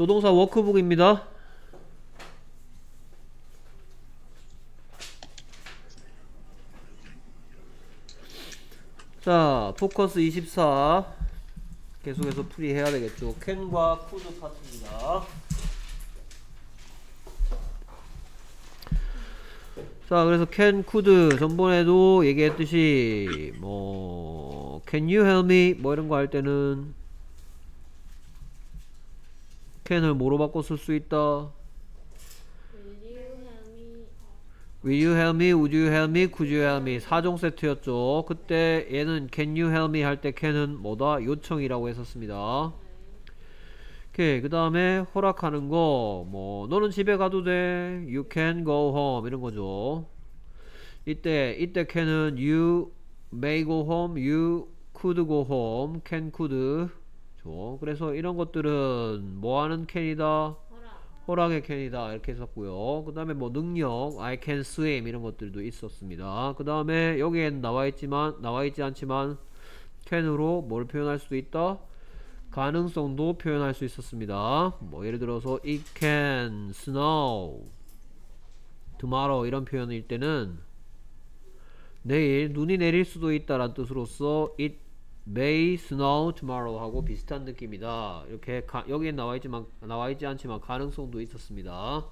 조동사 워크북입니다. 자, 포커스 24. 계속해서 풀이해야 되겠죠. 캔과 쿠드 파트입니다. 자, 그래서 캔, 쿠드 전번에도 얘기했듯이 뭐 can you help me 뭐 이런 거 할 때는 캔을 뭐로 바꿔 쓸 수 있다. Will you help me? Would you help me? Could you help me? 4종 세트였죠. 그때 얘는 can you help me 할 때 can은 뭐다? 요청이라고 했었습니다. 오케이. 그 다음에 허락하는 거, 뭐, 너는 집에 가도 돼. You can go home. 이런 거죠. 이때, 이때 can은 you may go home. You could go home. can, could. 죠. 그래서 이런 것들은 뭐 하는 can이다? 허락의 캔이다. 이렇게 했었고요. 그 다음에 뭐 능력 I can swim 이런 것들도 있었습니다. 그 다음에 여기엔 나와있지만 나와있지 않지만 캔으로 뭘 표현할 수도 있다? 가능성도 표현할 수 있었습니다. 뭐 예를 들어서 it can snow tomorrow 이런 표현일 때는 내일 눈이 내릴 수도 있다라는 뜻으로서 it may snow tomorrow 하고 비슷한 느낌이다. 이렇게 가, 여기에 나와 있지만 나와 있지 않지만 가능성도 있었습니다.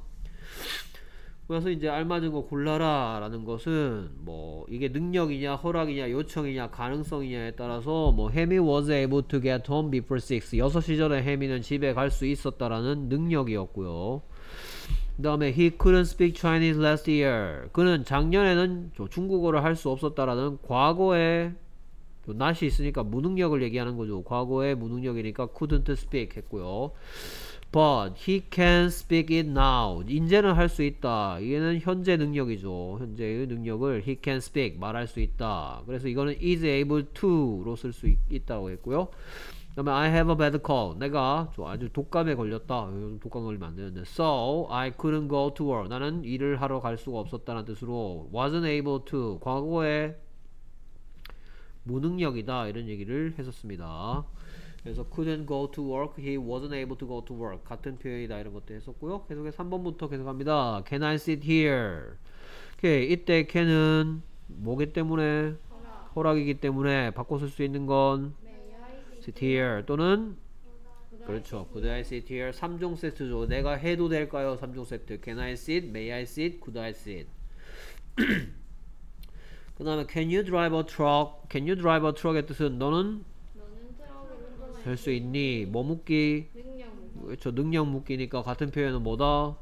그래서 이제 알맞은 거 골라라 라는 것은 뭐 이게 능력이냐 허락이냐 요청이냐 가능성이냐에 따라서 뭐 해미 was able to get home before 6 6시 전에 해미는 집에 갈 수 있었다라는 능력이었고요. 그 다음에 he couldn't speak Chinese last year 그는 작년에는 중국어를 할 수 없었다라는 과거의 낫이 있으니까 무능력을 얘기하는 거죠. 과거의 무능력이니까 couldn't speak 했고요. But he can speak it now. 인제는 할 수 있다. 이게는 현재 능력이죠. 현재의 능력을 he can speak 말할 수 있다. 그래서 이거는 is able to로 쓸 수 있다고 했고요. 그 다음에 I have a bad cold. 내가 아주 독감에 걸렸다. 독감 걸리면 안 되는데. So I couldn't go to work. 나는 일을 하러 갈 수가 없었다는 뜻으로 wasn't able to. 과거에 무능력이다 이런 얘기를 했었습니다. 그래서 couldn't go to work, he wasn't able to go to work 같은 표현이다 이런 것도 했었고요. 계속해서 3번부터 계속합니다. Can I sit here? 오케이, 이때 can은 뭐기 때문에 허락. 허락이기 때문에 바꿔 쓸 수 있는 건 sit here 또는 그렇죠. Could I sit here? 3종 세트죠. 내가 해도 될까요? 3종 세트. Can I sit? May I sit? Could I sit? 그 다음에 can you drive a truck? can you drive a truck의 뜻은 너는 될 수 있니? 뭐 묻기. 그렇죠. 능력 묻기니까 같은 표현은 뭐다?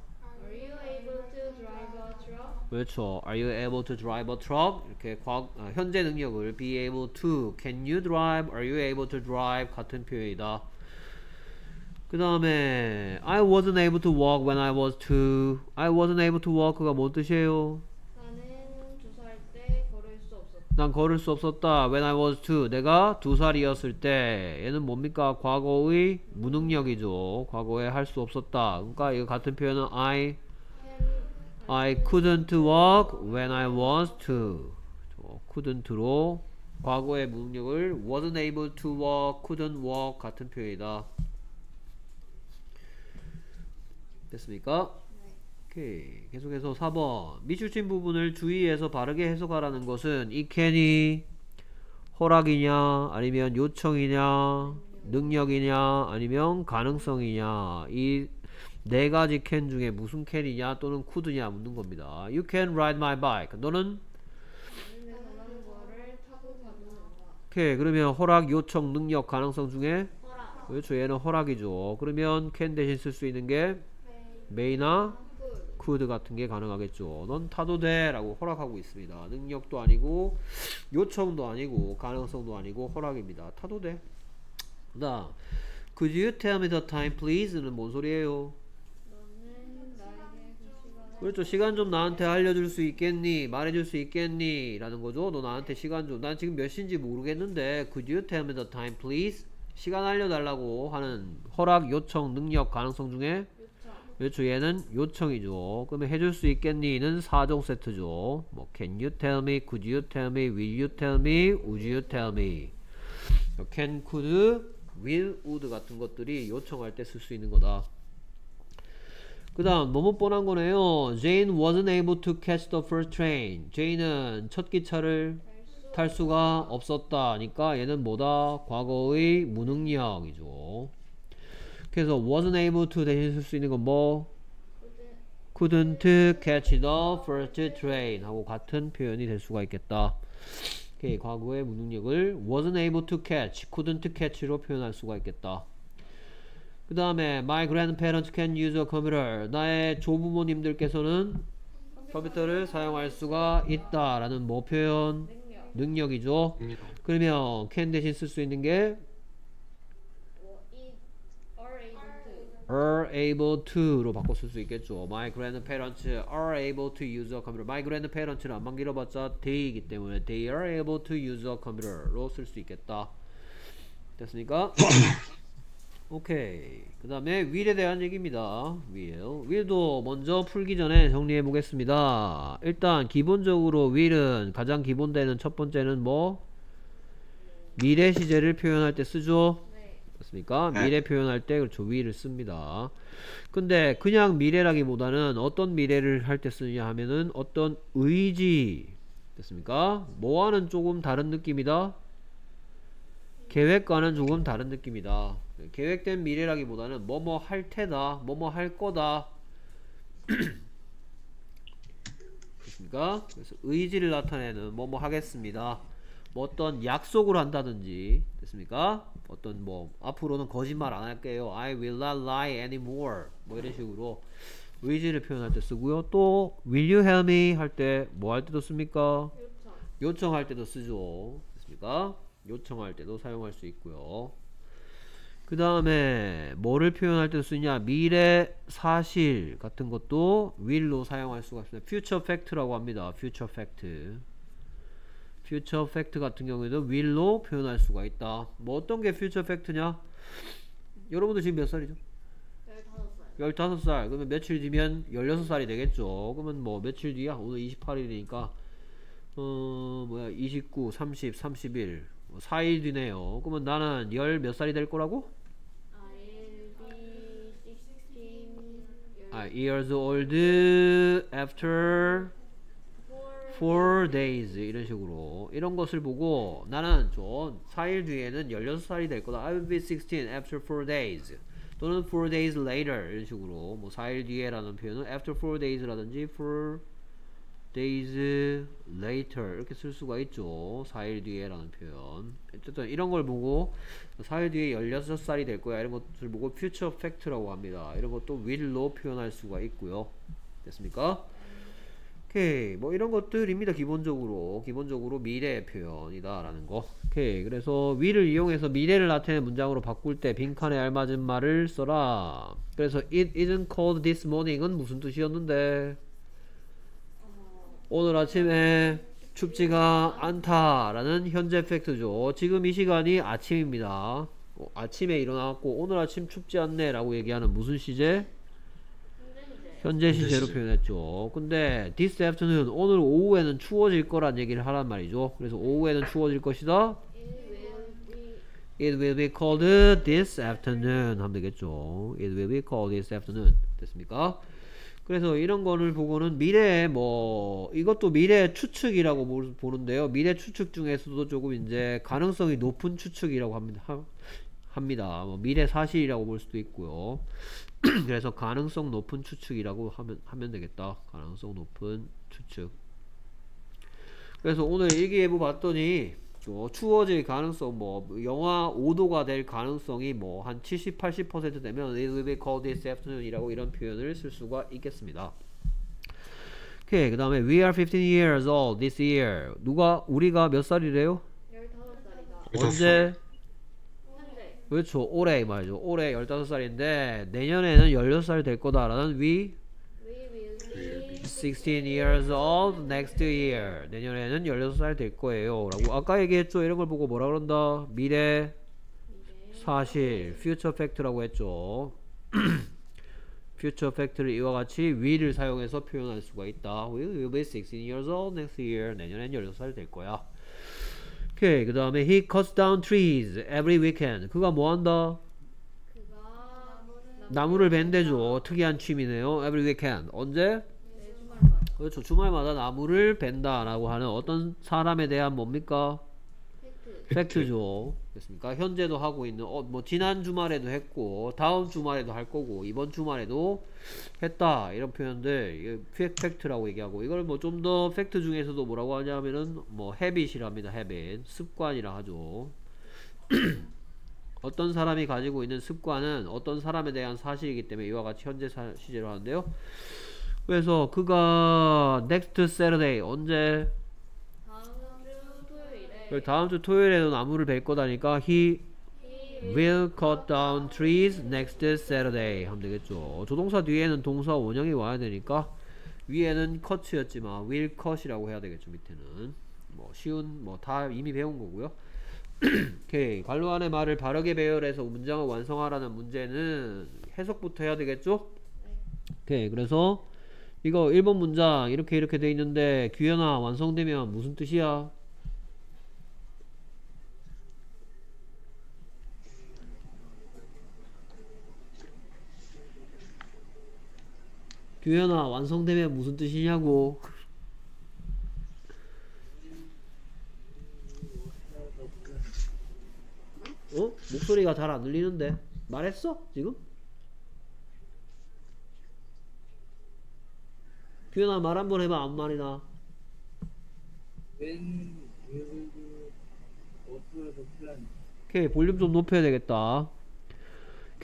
그렇죠. Are you able to drive a truck? 이렇게 과, 아, 현재 능력을 be able to. Can you drive? Are you able to drive? 같은 표현이다. 그 다음에 I wasn't able to walk when I was two. I wasn't able to walk가 뭔 뜻이에요? 나는 두 살 때 걸을 수 없었다. 난 걸을 수 없었다. When I was two. 내가 두 살이었을 때. 얘는 뭡니까? 과거의 무능력이죠. 과거에 할 수 없었다. 그러니까 이거 같은 표현은 I I couldn't walk when I was two. 저 couldn't로 과거의 무능력을 wasn't able to walk, couldn't walk 같은 표현이다. 됐습니까? 오케이. 계속해서 4번. 미출신 부분을 주의해서 바르게 해석하라는 것은 이 can이 허락이냐, 아니면 요청이냐, 능력이냐, 아니면 가능성이냐. 이 네 가지 can 중에 무슨 can이냐 또는 could냐 묻는 겁니다. You can ride my bike. 너는? 오케이. 그러면 허락, 요청, 능력, 가능성 중에. 그렇죠. 얘는 허락이죠. 그러면 can 대신 쓸 수 있는 게 may나 꿀. could 같은 게 가능하겠죠. 넌 타도 돼 라고 허락하고 있습니다. 능력도 아니고 요청도 아니고 가능성도 아니고 허락입니다. 타도 돼. 그 다음 Could you tell me the time please는 뭔 소리예요? 그렇죠. 시간 좀 나한테 알려줄 수 있겠니? 말해줄 수 있겠니? 라는 거죠. 너 나한테 시간 좀. 난 지금 몇 시인지 모르겠는데 Could you tell me the time please? 시간 알려달라고 하는 허락, 요청, 능력, 가능성 중에 그렇죠. 얘는 요청이죠. 그러면 해줄 수 있겠니는 4종 세트죠. 뭐 can you tell me, could you tell me, will you tell me, would you tell me. can, could, will, would 같은 것들이 요청할 때 쓸 수 있는 거다. 그 다음 너무 뻔한 거네요. Jane wasn't able to catch the first train. Jane은 첫 기차를 탈 수가 없었다 니까 얘는 뭐다? 과거의 무능력이죠. 그래서 wasn't able to 대신 쓸 수 있는 건 뭐? couldn't catch the first train 하고 같은 표현이 될 수가 있겠다. 오케이, 과거의 무능력을 wasn't able to catch, couldn't catch로 표현할 수가 있겠다. 그 다음에 my grandparents can use a computer. 나의 조부모님들께서는 컴퓨터를 사용할 수가 있다라는 뭐 표현? 능력. 능력. 그러면 can 대신 쓸 수 있는 게 뭐 it are able to. Are able to로 바꿔 쓸 수 있겠죠. My grandparents are able to use a computer. My grandparents는 안만 길어봤자 they이기 때문에 they are able to use a computer로 쓸 수 있겠다. 됐습니까? 오케이. 그 다음에 will에 대한 얘기입니다. will. will도 먼저 풀기 전에 정리해 보겠습니다. 일단 기본적으로 will은 가장 기본되는 첫 번째는 뭐? 미래 시제를 표현할 때 쓰죠. 네. 맞습니까? 네. 미래 표현할 때 그렇죠 will을 씁니다. 근데 그냥 미래라기보다는 어떤 미래를 할 때 쓰느냐 하면은 어떤 의지 됐습니까? 뭐와는 조금 다른 느낌이다. 계획과는 조금 다른 느낌이다. 계획된 미래라기보다는 뭐뭐 할 테다, 뭐뭐 할 거다. 됐습니까? 그래서 의지를 나타내는 뭐뭐 하겠습니다. 뭐 어떤 약속을 한다든지 됐습니까? 어떤 뭐 앞으로는 거짓말 안 할게요. I will not lie anymore. 뭐 이런 식으로 의지를 표현할 때 쓰고요. 또 will you help me 할 때 뭐 할 때도 씁니까? 요청. 요청할 때도 쓰죠. 됐습니까? 요청할 때도 사용할 수 있고요. 그 다음에 뭐를 표현할 때도 쓰냐 미래 사실 같은 것도 will로 사용할 수가 있습니다. future fact라고 합니다. future fact. Future fact 같은 경우에도 will로 표현할 수가 있다. 뭐 어떤 게 future fact냐? 여러분들 지금 몇 살이죠? 15살. 15살 그러면 며칠 뒤면 16살이 되겠죠 그러면 뭐 며칠 뒤야 오늘 28일이니까 어 뭐야 29 30 31뭐 4일 뒤네요 그러면 나는 열 몇 살이 될 거라고? Be 16 아, years old after for 4 days 이런 식으로 이런 것을 보고 나는 좀 4일 뒤에는 16살이 될 거다. I will be 16 after 4 days. 또는 4 days later 이런 식으로 뭐 4일 뒤에 라는 표현은 after 4 days라든지 4 days later 이렇게 쓸 수가 있죠. 4일 뒤에 라는 표현. 어쨌든 이런 걸 보고 4일 뒤에 16살이 될 거야. 이런 것을 보고 future fact라고 합니다. 이런 것도 will로 표현할 수가 있고요. 됐습니까? 오케이 뭐 이런 것들입니다 기본적으로. 기본적으로 미래의 표현이다 라는 거. 오케이 그래서 will을 이용해서 미래를 나타내는 문장으로 바꿀 때 빈칸에 알맞은 말을 써라. 그래서 it isn't cold this morning은 무슨 뜻이었는데? 오늘 아침에 춥지가 않다 라는 현재 팩트죠. 지금 이 시간이 아침입니다. 어, 아침에 일어나고 오늘 아침 춥지 않네 라고 얘기하는 무슨 시제? 현재 시제로 시제. 표현했죠. 근데 this afternoon 오늘 오후에는 추워질 거란 얘기를 하란 말이죠. 그래서 오후에는 추워질 것이다. it will be cold this afternoon 하면 되겠죠. It will be cold this afternoon 됐습니까? 그래서 이런 거를 보고는 미래에 뭐 이것도 미래 추측이라고 보- 보는데요. 미래 추측 중에서도 조금 이제 가능성이 높은 추측이라고 합니다. 하- 합니다. 뭐 미래 사실이라고 볼 수도 있고요. 그래서 가능성 높은 추측이라고 하면 하면 되겠다. 가능성 높은 추측. 그래서 오늘 일기예보 봤더니 또 추워질 가능성 뭐 영하 5도가 될 가능성이 뭐 한 70, 80% 되면 it will be cold this afternoon이라고 이런 표현을 쓸 수가 있겠습니다. 오케이 그 다음에 we are 15 years old this year 누가 우리가 몇 살이래요? 15살이다. 언제? 그렇죠. 올해 이 말이죠. 올해 15살인데 내년에는 16살 될 거다라는 we we will be 16 years old next year. 내년에는 16살 될 거예요 라고 아까 얘기했죠. 이런 걸 보고 뭐라 그런다? 미래 사실 future fact라고 했죠. future fact를 이와 같이 will을 사용해서 표현할 수가 있다. Will be 16 years old next year. 내년엔 16살 될 거야 오케이 그 다음에 he cuts down trees every weekend 그가 뭐 한다 그가 나무를 벤대죠. 특이한 취미네요. Every weekend. 언제? 그렇죠. 주말마다 나무를 벤다 라고 하는 어떤 사람에 대한 뭡니까? fact fact죠. 됐습니까? 현재도 하고 있는 어, 뭐 지난 주말에도 했고 다음 주말에도 할 거고 이번 주말에도 했다 이런 표현들 fact라고 얘기하고 이걸 뭐 좀 더 팩트 중에서도 뭐라고 하냐면은 뭐 habit이랍니다. Habit 습관이라 하죠. 어떤 사람이 가지고 있는 습관은 어떤 사람에 대한 사실이기 때문에 이와 같이 현재 사- 시제로 하는데요. 그래서 그가 next Saturday 언제 다음 주 토요일에도 나무를 벨 거다니까 he will cut down trees next Saturday 하면 되겠죠. 조동사 뒤에는 동사 원형이 와야 되니까 위에는 cut였지만 will cut이라고 해야 되겠죠. 밑에는 뭐 쉬운 뭐 다 이미 배운 거고요. 오케이 관로 안의 말을 바르게 배열해서 문장을 완성하라는 문제는 해석부터 해야 되겠죠. 오케이 그래서 이거 1번 문장 이렇게 이렇게 돼 있는데 규현아 완성되면 무슨 뜻이야? 규현아 완성되면 무슨 뜻이냐고 어? 목소리가 잘 안 들리는데 말했어? 지금? 규현아 말 한 번 해봐 아무 말이나? 오케이 볼륨 좀 높여야 되겠다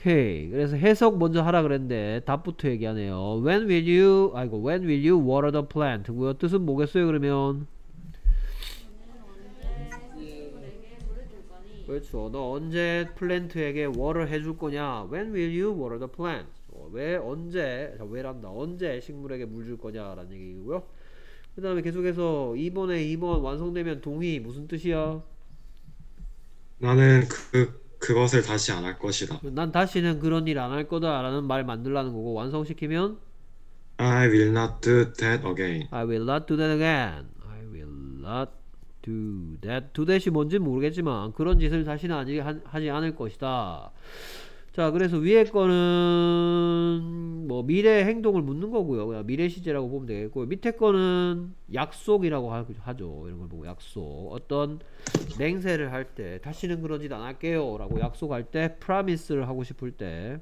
오케이. 그래서 해석 먼저 하라 그랬는데 답부터 얘기하네요. When will you 아이고 When will you water the plant? 그 뜻은 뭐겠어요 그러면? 그렇죠. 너 언제 플랜트에게 water 해줄 거냐? When will you water the plant? 어, 왜 언제 자, 왜란다. 언제 식물에게 물 줄 거냐 라는 얘기고요. 그 다음에 계속해서 2번에 2번 완성되면 동의 무슨 뜻이야? 나는 그 그것을 다시 안 할 것이다. 난 다시는 그런 일 안 할 거다 라는 말 만들라는 거고 완성시키면 I will not do that again. I will not do that again. I will not do that. do that이 뭔지 모르겠지만 그런 짓을 다시는 하지, 하- 하지 않을 것이다. 자, 그래서 위에 거는 뭐 미래 행동을 묻는 거고요. 그냥 미래 시제라고 보면 되겠고 밑에 거는 약속이라고 하- 하죠. 이런 걸 보고 약속. 어떤 맹세를 할 때 다시는 그런 짓 안 할게요 라고 약속할 때 promise를 하고 싶을 때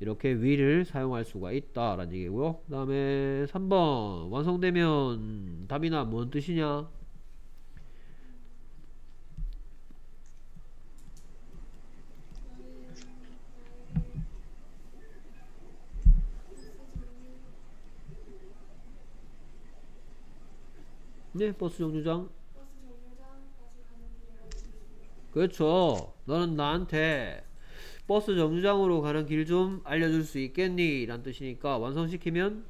이렇게 will을 사용할 수가 있다 라는 얘기고요. 그 다음에 3번 완성되면 답이나 뭔 뜻이냐? 네, 버스 정류장. 그렇죠. 너는 나한테 버스 정류장으로 가는 길 좀 알려줄 수 있겠니? 라는 뜻이니까 완성시키면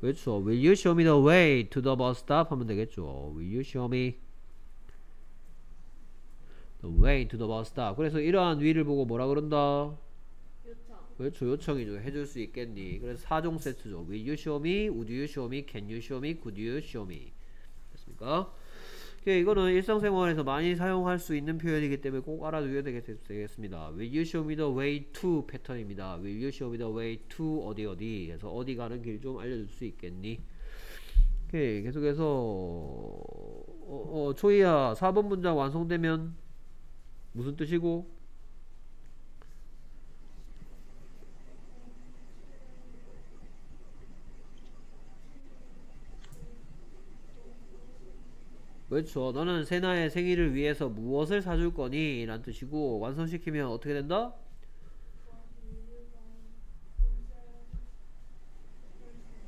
그렇죠. Will you show me the way to the bus stop? 하면 되겠죠. Will you show me the way to the bus stop? 그래서 이러한 will을 보고 뭐라 그런다? 요청 그렇죠. 요청이죠. 해줄 수 있겠니? 그래서 4종 세트죠. Will you show me? Would you show me? Can you show me? Could you show me? 됐습니까? 이거는 일상생활에서 많이 사용할 수 있는 표현이기 때문에 꼭 알아두셔야 되겠, 되겠습니다. Will you show me the way to 패턴입니다. Will you show me the way to 어디 어디 그래서 어디 가는 길 좀 알려줄 수 있겠니? 오케이, 계속해서 어, 어, 초이야 4번 문장 완성되면 무슨 뜻이고? 그렇죠. 너는 세나의 생일을 위해서 무엇을 사줄 거니? 라는 뜻이고 완성시키면 어떻게 된다?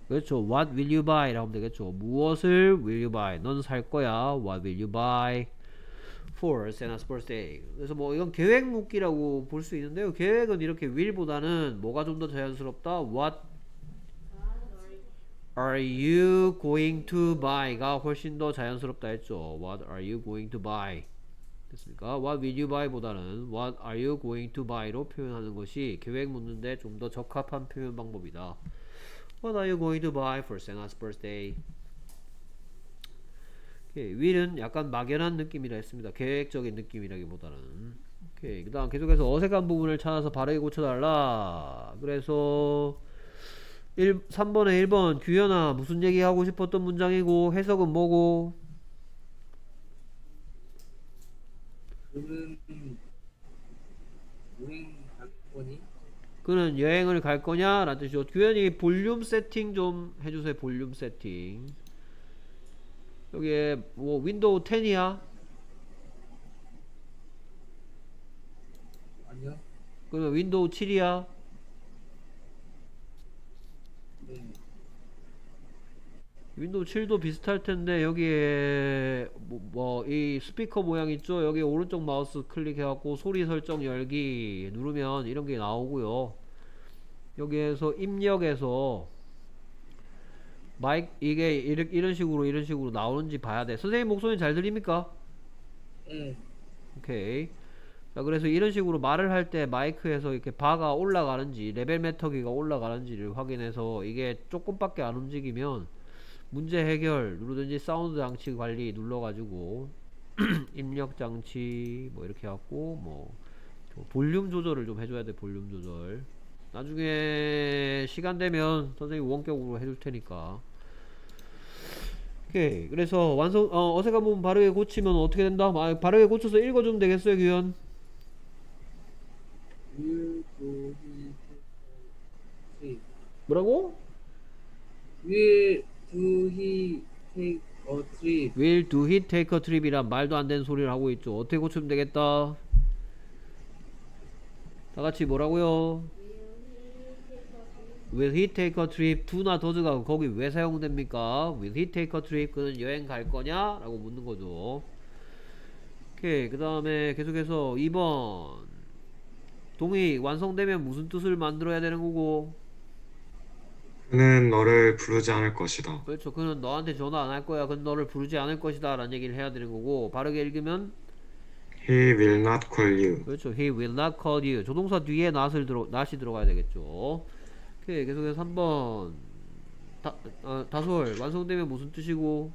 그렇죠. What will you buy? 라고 하면 되겠죠. 무엇을 will you buy? 넌 살 거야. What will you buy? For Santa's birthday. 그래서 뭐 이건 계획 묻기라고 볼 수 있는데요. 계획은 이렇게 will보다는 뭐가 좀 더 자연스럽다? What are you going to buy가 훨씬 더 자연스럽다 했죠. What are you going to buy? 됐습니까? What will you buy 보다는 What are you going to buy로 표현하는 것이 계획 묻는데 좀 더 적합한 표현 방법이다. What are you going to buy for Santa's birthday? 오케이, will은 약간 막연한 느낌이라 했습니다. 계획적인 느낌이라기보다는 오케이. 그 다음 계속해서 어색한 부분을 찾아서 바르게 고쳐달라. 그래서 1, 3번에 1번 규현아 무슨 얘기하고 싶었던 문장이고 해석은 뭐고 그는 여행 갈 거니? 그는 여행을 갈 거냐? 라는 뜻이죠. 규현이 볼륨 세팅 좀 해주세요. 볼륨 세팅. 여기에 뭐 Windows 10이야? 아니요. 그러면 Windows 7이야? 네. Windows 7도 비슷할 텐데 여기에 뭐 이 스피커 모양 있죠? 여기 오른쪽 마우스 클릭해 갖고 소리 설정 열기 누르면 이런 게 나오고요. 여기에서 입력해서 마이크 이게 이런 식으로 이런 식으로 나오는지 봐야 돼. 선생님 목소리 잘 들립니까? 네. 오케이. 자, 그래서 이런 식으로 말을 할 때 마이크에서 이렇게 바가 올라가는지, 레벨 메터기가 올라가는지를 확인해서 이게 조금밖에 안 움직이면 문제 해결 누르든지 사운드 장치 관리 눌러가지고 입력 장치 뭐 이렇게 해갖고 뭐저 볼륨 조절을 좀 해줘야 돼, 볼륨 조절. 나중에 시간 되면 선생님 원격으로 해줄 테니까. 오케이. 그래서 완성, 어, 어색한 부분 바르게 고치면 어떻게 된다? 아, 바르게 고쳐서 읽어주면 되겠어요, 규현? 뭐라고? Will do he take a trip? Will do he take a trip이란 말도 안 되는 소리를 하고 있죠. 어떻게 고치면 되겠다? 다 같이 뭐라고요? Will he take a trip? do나 does가 거기 왜 사용됩니까? Will he take a trip? 그는 여행 갈 거냐? 라고 묻는 거죠. 오케이. 그 다음에 계속해서 2번. 동의 완성되면 무슨 뜻을 만들어야 되는 거고? 그는 너를 부르지 않을 것이다. 그렇죠. 그는 너한테 전화 안 할 거야. 그는 너를 부르지 않을 것이다. 라는 얘기를 해야 되는 거고. 바르게 읽으면 He will not call you. 그렇죠. He will not call you. 조동사 뒤에 not을 들어, not이 들어가야 되겠죠. 오케이. 계속해서 3번. 다, 어, 다솔. 완성되면 무슨 뜻이고?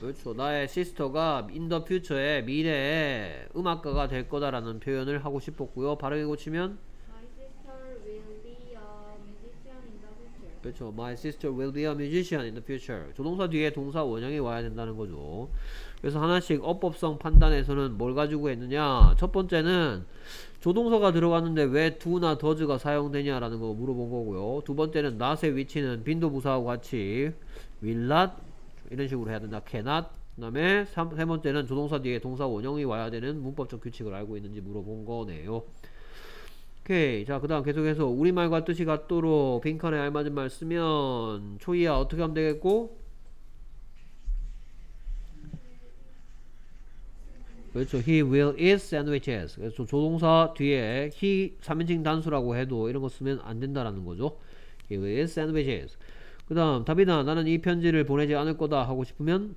그렇죠. 나의 시스터가 in the future에 미래에 음악가가 될 거다라는 표현을 하고 싶었고요. 바르게 고치면 My sister will be a musician in the future. 그렇죠. My sister will be a musician in the future. 조동사 뒤에 동사 원형이 와야 된다는 거죠. 그래서 하나씩 어법성 판단에서는 뭘 가지고 했느냐? 첫 번째는 조동사가 들어갔는데 왜 do나 does가 사용되냐라는 거 물어본 거고요. 두 번째는 not의 위치는 빈도 부사하고 같이 will not 이런 식으로 해야 된다. cannot 그 다음에 세 번째는 조동사 뒤에 동사 원형이 와야 되는 문법적 규칙을 알고 있는지 물어본 거네요. 오케이. 자 그 다음 계속해서 우리말과 뜻이 같도록 빈칸에 알맞은 말 쓰면 초이야 어떻게 하면 되겠고? 그렇죠. He will eat sandwiches 그래서 조동사 뒤에 he 3인칭 단수라고 해도 이런 거 쓰면 안 된다라는 거죠. He will eat sandwiches 그 다음 답이나 나는 이 편지를 보내지 않을 거다 하고 싶으면?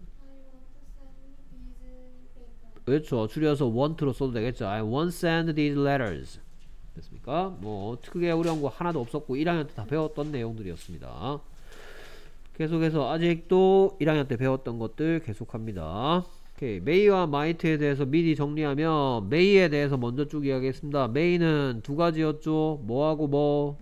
그렇죠. 줄여서 won't로 써도 되겠죠. I won't send these letters 됐습니까? 뭐 크게 어려운 거 하나도 없었고 1학년 때 다 배웠던 내용들이었습니다. 계속해서 아직도 1학년 때 배웠던 것들 계속합니다. 오케이. may와 might에 대해서 미리 정리하면 may에 대해서 먼저 쭉 이야기했습니다. may는 두 가지였죠. 뭐하고 뭐?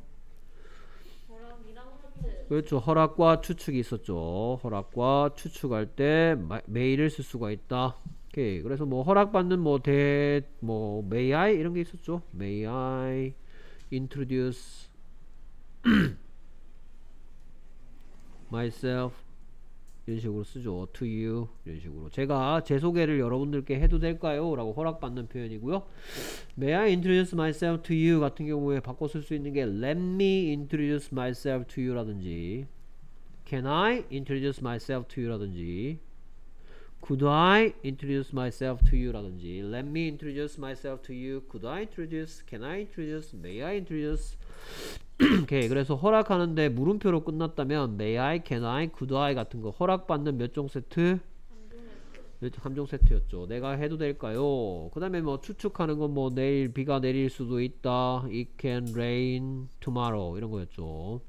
그렇죠. 허락과 추측이 있었죠. 허락과 추측할 때 마- may를 쓸 수가 있다. 오케이. 그래서 뭐 허락받는 뭐 대, 뭐 may I 이런 게 있었죠. may I introduce myself 이런 식으로 쓰죠. to you 이런 식으로 제가 제 소개를 여러분들께 해도 될까요? 라고 허락받는 표현이고요. May I introduce myself to you 같은 경우에 바꿔 쓸 수 있는 게 Let me introduce myself to you 라든지 Can I introduce myself to you 라든지 Could I introduce myself to you 라든지 Let me introduce myself to you Could I introduce Can I introduce May I introduce 오케이 그래서 허락하는데 물음표로 끝났다면 May I, Can I, Could I 같은 거 허락받는 몇 종 세트? 함종 세트였죠. 내가 해도 될까요? 그 다음에 뭐 추측하는 건 뭐 내일 비가 내릴 수도 있다. It can rain tomorrow 이런 거였죠.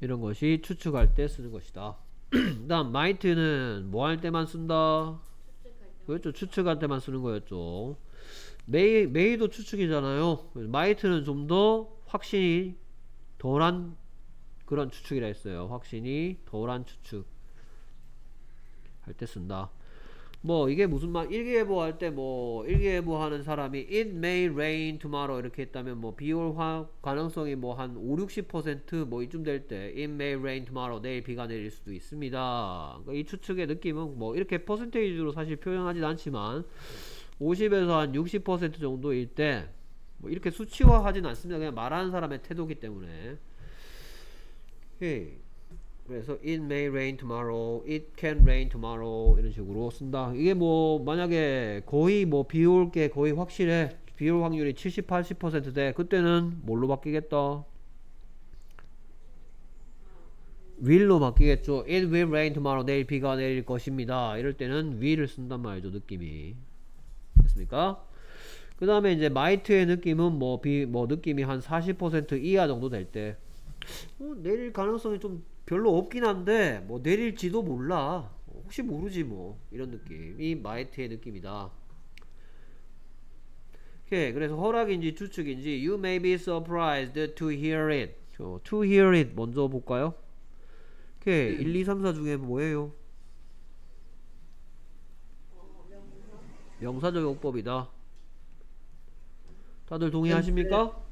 이런 것이 추측할 때 쓰는 것이다. 그다음 might는 뭐 할 때만 쓴다? 그렇죠. 추측할 때만 쓰는 거였죠. 메이, 메이도 추측이잖아요. might는 좀 더 확신이 덜한 그런 추측이라 했어요. 확신이 덜한 추측 할 때 쓴다. 뭐 이게 무슨 말 일기예보 할 때 뭐 일기예보 하는 사람이 it may rain tomorrow 이렇게 했다면 뭐 비올 화 가능성이 뭐 한 5, 60%뭐 이쯤 될 때 it may rain tomorrow 내일 비가 내릴 수도 있습니다. 그러니까 이 추측의 느낌은 뭐 이렇게 퍼센테이지로 사실 표현하진 않지만 50에서 한 60% 정도일 때 뭐 이렇게 수치화하진 않습니다. 그냥 말하는 사람의 태도기 때문에. 오케이. 그래서 it may rain tomorrow, it can rain tomorrow 이런 식으로 쓴다. 이게 뭐 만약에 거의 뭐 비 올 게 거의 확실해. 비 올 확률이 70, 80%돼. 그때는 뭘로 바뀌겠다? will로 바뀌겠죠. It will rain tomorrow. 내일 비가 내릴 것입니다. 이럴 때는 will을 쓴단 말이죠. 느낌이. 됐습니까? 그 다음에 이제 might의 느낌은 뭐, 비, 뭐 느낌이 한 40% 이하 정도 될 때. 어, 내릴 가능성이 좀 별로 없긴 한데, 뭐 내릴지도 몰라. 혹시 모르지 뭐. 이런 느낌이 might의 느낌이다. 오케이. 그래서 허락인지 추측인지, you may be surprised to hear it. 저, to hear it 먼저 볼까요? 오케이. 1, 2, 3, 4 중에 뭐예요? 명사적 용법이다. 다들 동의하십니까?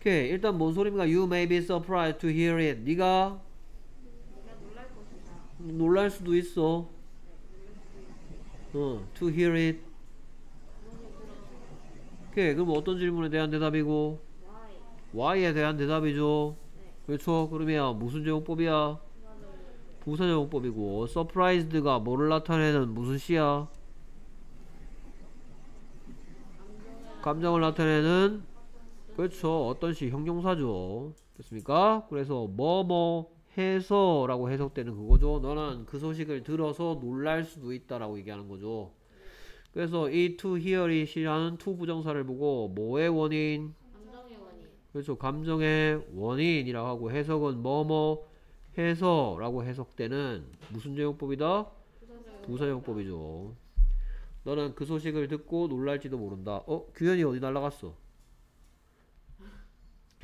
오케이. 일단 뭔 소리입니까? You may be surprised to hear it. 네가 놀랄 수도 있어. 어, to hear it. 오케이. 그럼 어떤 질문에 대한 대답이고? Why? Why에 대한 대답이죠. 네. 그렇죠. 그러면 무슨 제공법이야? 부사 제공법이고 surprised가 뭐를 나타내는 무슨 시야? 감정을 나타내는 그렇죠. 어떤 시 형용사죠. 됐습니까? 그래서 뭐뭐 해서 라고 해석되는 그거죠. 너는 그 소식을 들어서 놀랄 수도 있다라고 얘기하는 거죠. 그래서 이 to hear it이라는 to 부정사를 보고 뭐의 원인? 감정의 원인. 그렇죠. 감정의 원인이라고 하고 해석은 뭐뭐 해서 라고 해석되는 무슨 제용법이다? 부사적 부사용법이죠. 너는 그 소식을 듣고 놀랄지도 모른다. 어? 규현이 어디 날라갔어?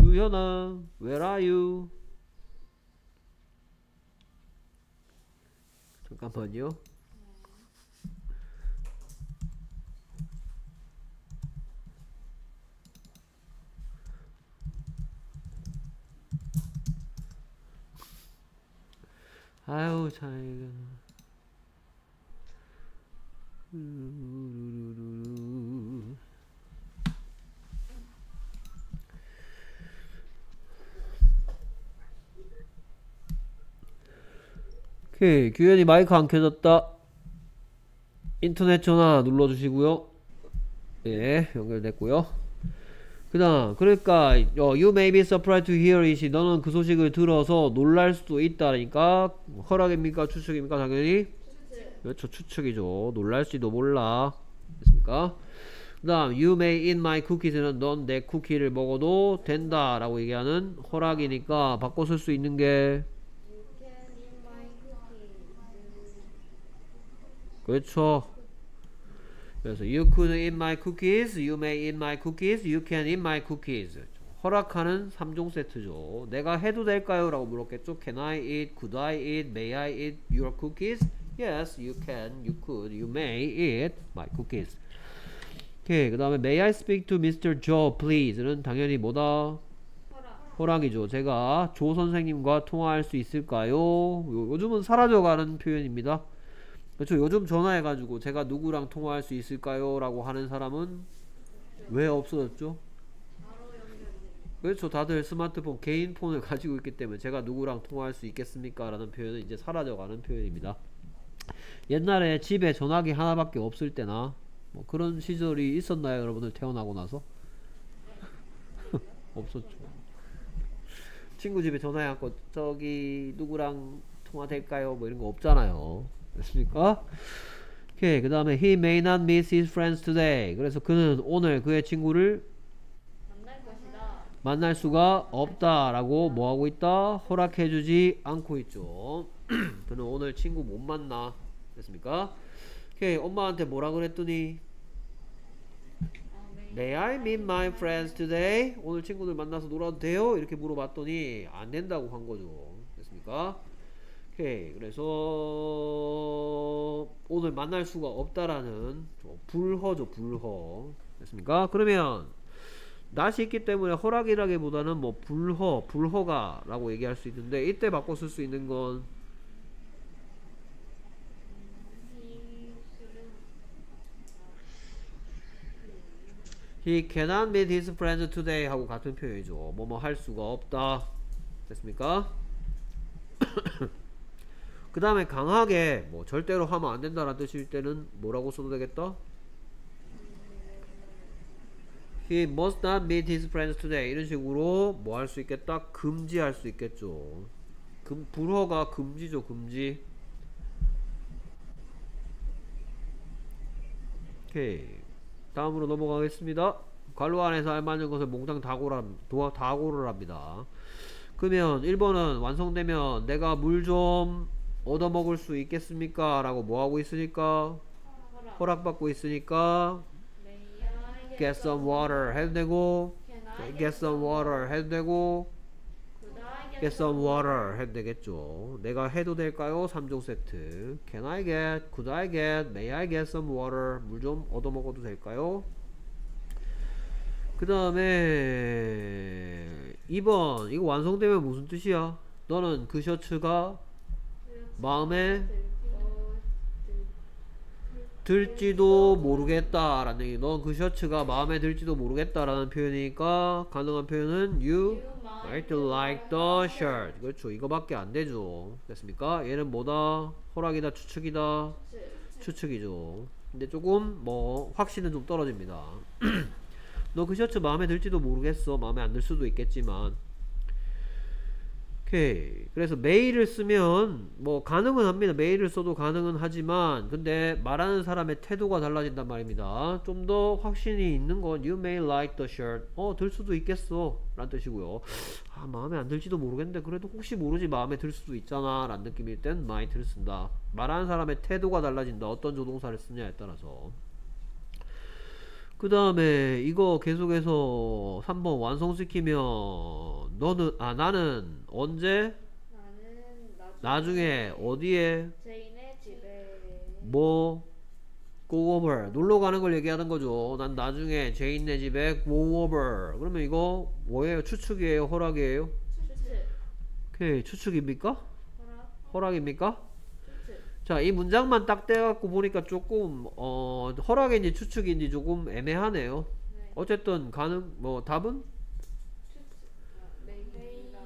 규현아, where are you? 잠깐만요. 아유, 참. 우르르르르. 오케이 규현이 마이크 안 켜졌다. 인터넷 전화 눌러주시고요. 예 연결됐고요. 그 다음 그러니까 어, You may be surprised to hear it. 너는 그 소식을 들어서 놀랄 수도 있다니까. 허락입니까? 추측입니까? 당연히? 추측. 그렇죠. 추측이죠. 놀랄지도 몰라. 됐습니까? 그 다음 you may eat my cookies는 넌 내 쿠키를 먹어도 된다 라고 얘기하는 허락이니까 바꿔 쓸 수 있는 게 You can eat my cookies. 그렇죠 그래서 you could eat my cookies you may eat my cookies you can eat my cookies 허락하는 3종 세트죠 내가 해도 될까요? 라고 물었겠죠 can I eat, could I eat, may I eat your cookies? yes you can, you could, you may eat my cookies 오케이 그 다음에 may I speak to Mr. Joe please는 당연히 뭐다? 허락이죠 제가 조 선생님과 통화할 수 있을까요? 요, 요즘은 사라져가는 표현입니다 그렇죠 요즘 전화해가지고 제가 누구랑 통화할 수 있을까요? 라고 하는 사람은 왜 없어졌죠? 그렇죠 다들 스마트폰 개인 폰을 가지고 있기 때문에 제가 누구랑 통화할 수 있겠습니까? 라는 표현은 이제 사라져가는 표현입니다 옛날에 집에 전화기 하나밖에 없을 때나 뭐 그런 시절이 있었나요 여러분들 태어나고 나서? 없었죠 친구 집에 전화해갖고 저기 누구랑 통화 될까요? 뭐 이런 거 없잖아요 됐습니까? 오케이 그 다음에 he may not meet his friends today 그래서 그는 오늘 그의 친구를 만날. 만날 수가 없다 라고 뭐하고 있다? 허락해주지 않고 있죠 그는 오늘 친구 못 만나 됐습니까? 오케이 엄마한테 뭐라 그랬더니. May I meet my friends today? 오늘 친구들 만나서 놀아도 돼요? 이렇게 물어봤더니 안 된다고 한 거죠. 됐습니까? 오케이. 그래서 오늘 만날 수가 없다라는 저 불허죠. 불허. 됐습니까? 그러면 낯이 있기 때문에 허락이라기보다는 뭐 불허, 불허가 라고 얘기할 수 있는데 이때 바꿔 쓸 수 있는 건 He cannot meet his friends today 하고 같은 표현이죠. 뭐뭐 할 수가 없다. 됐습니까? 그 다음에 강하게 뭐 절대로 하면 안 된다라는 뜻일 때는 뭐라고 써도 되겠다? He must not meet his friends today 이런 식으로 뭐 할 수 있겠다? 금지할 수 있겠죠. 금, 불허가 금지죠 금지. 오케이. 다음으로 넘어가겠습니다. 관로 안에서 알맞은 것을 몽땅 다 고라, 도와, 다 고르랍니다. 그러면 1번은 완성되면 내가 물 좀 얻어먹을 수 있겠습니까? 라고 뭐하고 있으니까 허락. 허락받고 있으니까 get some water 해도 되고 get some water 해도 되고 get some water 해도 되겠죠. 내가 해도 될까요? 3종 세트. Can I get? Could I get? May I get some water? 물 좀 얻어 먹어도 될까요? 그 다음에 2번 이거 완성되면 무슨 뜻이야? 너는 그 셔츠가 마음에 어, 들지도 모르겠다라는 얘기. 넌 그 셔츠가 마음에 들지도 모르겠다라는 표현이니까 가능한 표현은 you might like the shirt. 그렇죠. 이거밖에 안 되죠. 됐습니까? 얘는 뭐다? 허락이다, 추측이다. 추측이죠. 근데 조금 뭐 확신은 좀 떨어집니다. 너 그 셔츠 마음에 들지도 모르겠어. 마음에 안 들 수도 있겠지만. 오케이. 그래서 메일을 쓰면 뭐 가능은 합니다. 메일을 써도 가능은 하지만 근데 말하는 사람의 태도가 달라진단 말입니다. 좀 더 확신이 있는 건 you may like the shirt. 어, 들 수도 있겠어. 라는 뜻이고요. 아, 마음에 안 들지도 모르겠는데 그래도 혹시 모르지 마음에 들 수도 있잖아. 라는 느낌일 땐 might를 쓴다. 말하는 사람의 태도가 달라진다. 어떤 조동사를 쓰냐에 따라서. 그 다음에 이거 계속해서 3번 완성시키면 너는 아 나는 언제 나는 나중에 어디에 제인의 집에 뭐 go over 놀러 가는 걸 얘기하는 거죠. 난 나중에 제인네 집에 go over 그러면 이거 뭐예요? 추측이에요? 허락이에요? 추측 오케이 추측입니까? 허락? 추측 자, 이 문장만 딱 떼갖고 보니까 조금 어 허락인지 추측인지 조금 애매하네요. 네 어쨌든 가능 뭐 답은 추측 아, 메이가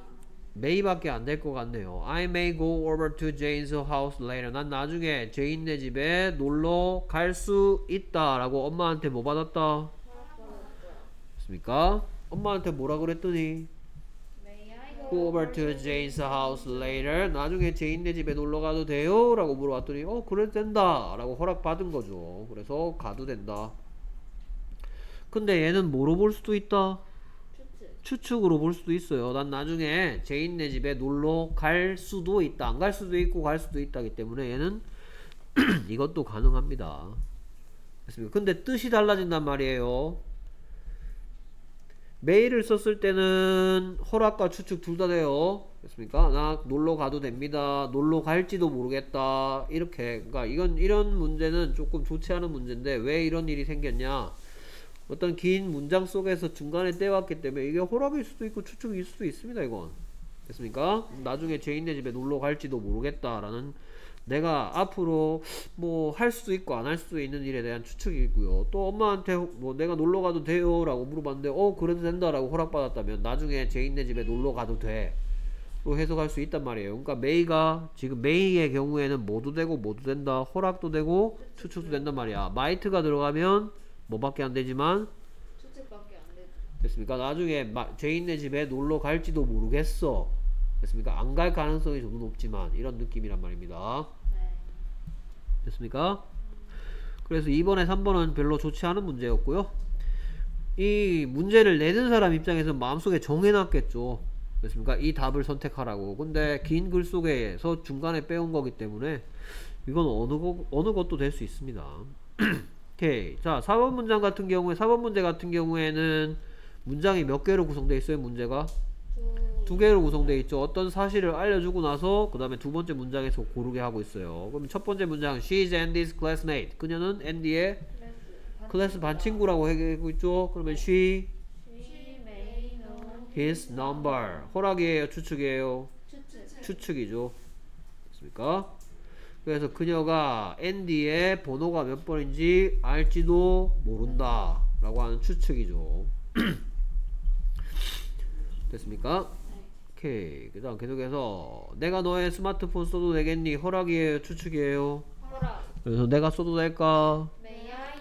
may밖에 안 될 것 같네요. I may go over to Jane's house later. 난 나중에 제인네 집에 놀러 갈 수 있다라고 엄마한테 뭐 받았다? 있습니까? 엄마한테 뭐라 그랬더니 go over to Jane's house later. 나중에 제인네 집에 놀러 가도 돼요? 라고 물어봤더니 어 그래도 된다 라고 허락받은 거죠. 그래서 가도 된다. 근데 얘는 뭐로 볼 수도 있다? 추측 추측으로 볼 수도 있어요. 난 나중에 제인네 집에 놀러 갈 수도 있다. 안 갈 수도 있고 갈 수도 있다기 때문에 얘는 이것도 가능합니다. 됐습니까? 근데 뜻이 달라진단 말이에요. 메일을 썼을 때는 허락과 추측 둘 다 돼요. 됐습니까? 나 놀러 가도 됩니다. 놀러 갈지도 모르겠다. 이렇게. 그러니까 이건 이런 문제는 조금 좋지 않은 문제인데 왜 이런 일이 생겼냐? 어떤 긴 문장 속에서 중간에 떼왔기 때문에 이게 허락일 수도 있고 추측일 수도 있습니다. 이건 됐습니까? 나중에 제인네 집에 놀러 갈지도 모르겠다라는 내가 앞으로 뭐 할 수도 있고 안 할 수도 있는 일에 대한 추측이고요. 또 엄마한테 뭐 내가 놀러 가도 돼요 라고 물어봤는데 어 그래도 된다라고 허락받았다면 나중에 제인네 집에 놀러 가도 돼. 로 해석할 수 있단 말이에요. 그러니까 may가 지금 may의 경우에는 모두 되고 모두 된다. 허락도 되고 추측도 된단 말이야. might가 들어가면 뭐밖에 안 되지만 추측밖에 안 되죠 됐습니까? 나중에 마, 제인네 집에 놀러 갈지도 모르겠어. 됐습니까? 안 갈 가능성이 좀 높지만 이런 느낌이란 말입니다. 네 됐습니까? 그래서 2번에 3번은 별로 좋지 않은 문제였고요. 이 문제를 내는 사람 입장에서 마음속에 정해놨겠죠. 그렇습니까? 이 답을 선택하라고. 근데 긴 글 속에서 중간에 빼온 거기 때문에 이건 어느 거, 어느 것도 될 수 있습니다. 오케이. 자, 4번 문장 같은 경우에 4번 문제 같은 경우에는 문장이 몇 개로 구성되어 있어요? 문제가 두, 두 개로 구성되어 있죠. 어떤 사실을 알려주고 나서 그 다음에 두 번째 문장에서 고르게 하고 있어요. 그럼 첫 번째 문장 She's Andy's classmate. 그녀는 앤디의 클래스 클래스 반 친구라고 하고 있죠. 그러면 she She his number. 허락이에요, 추측이에요. 추측 추측이죠. 됐습니까? 그래서 그녀가 앤디의 번호가 몇 번인지 알지도 모른다. 라고 하는 추측이죠. 됐습니까? 오케이. 그 다음 계속해서 내가 너의 스마트폰 써도 되겠니? 허락이에요, 추측이에요. 허락 그래서 내가 써도 될까?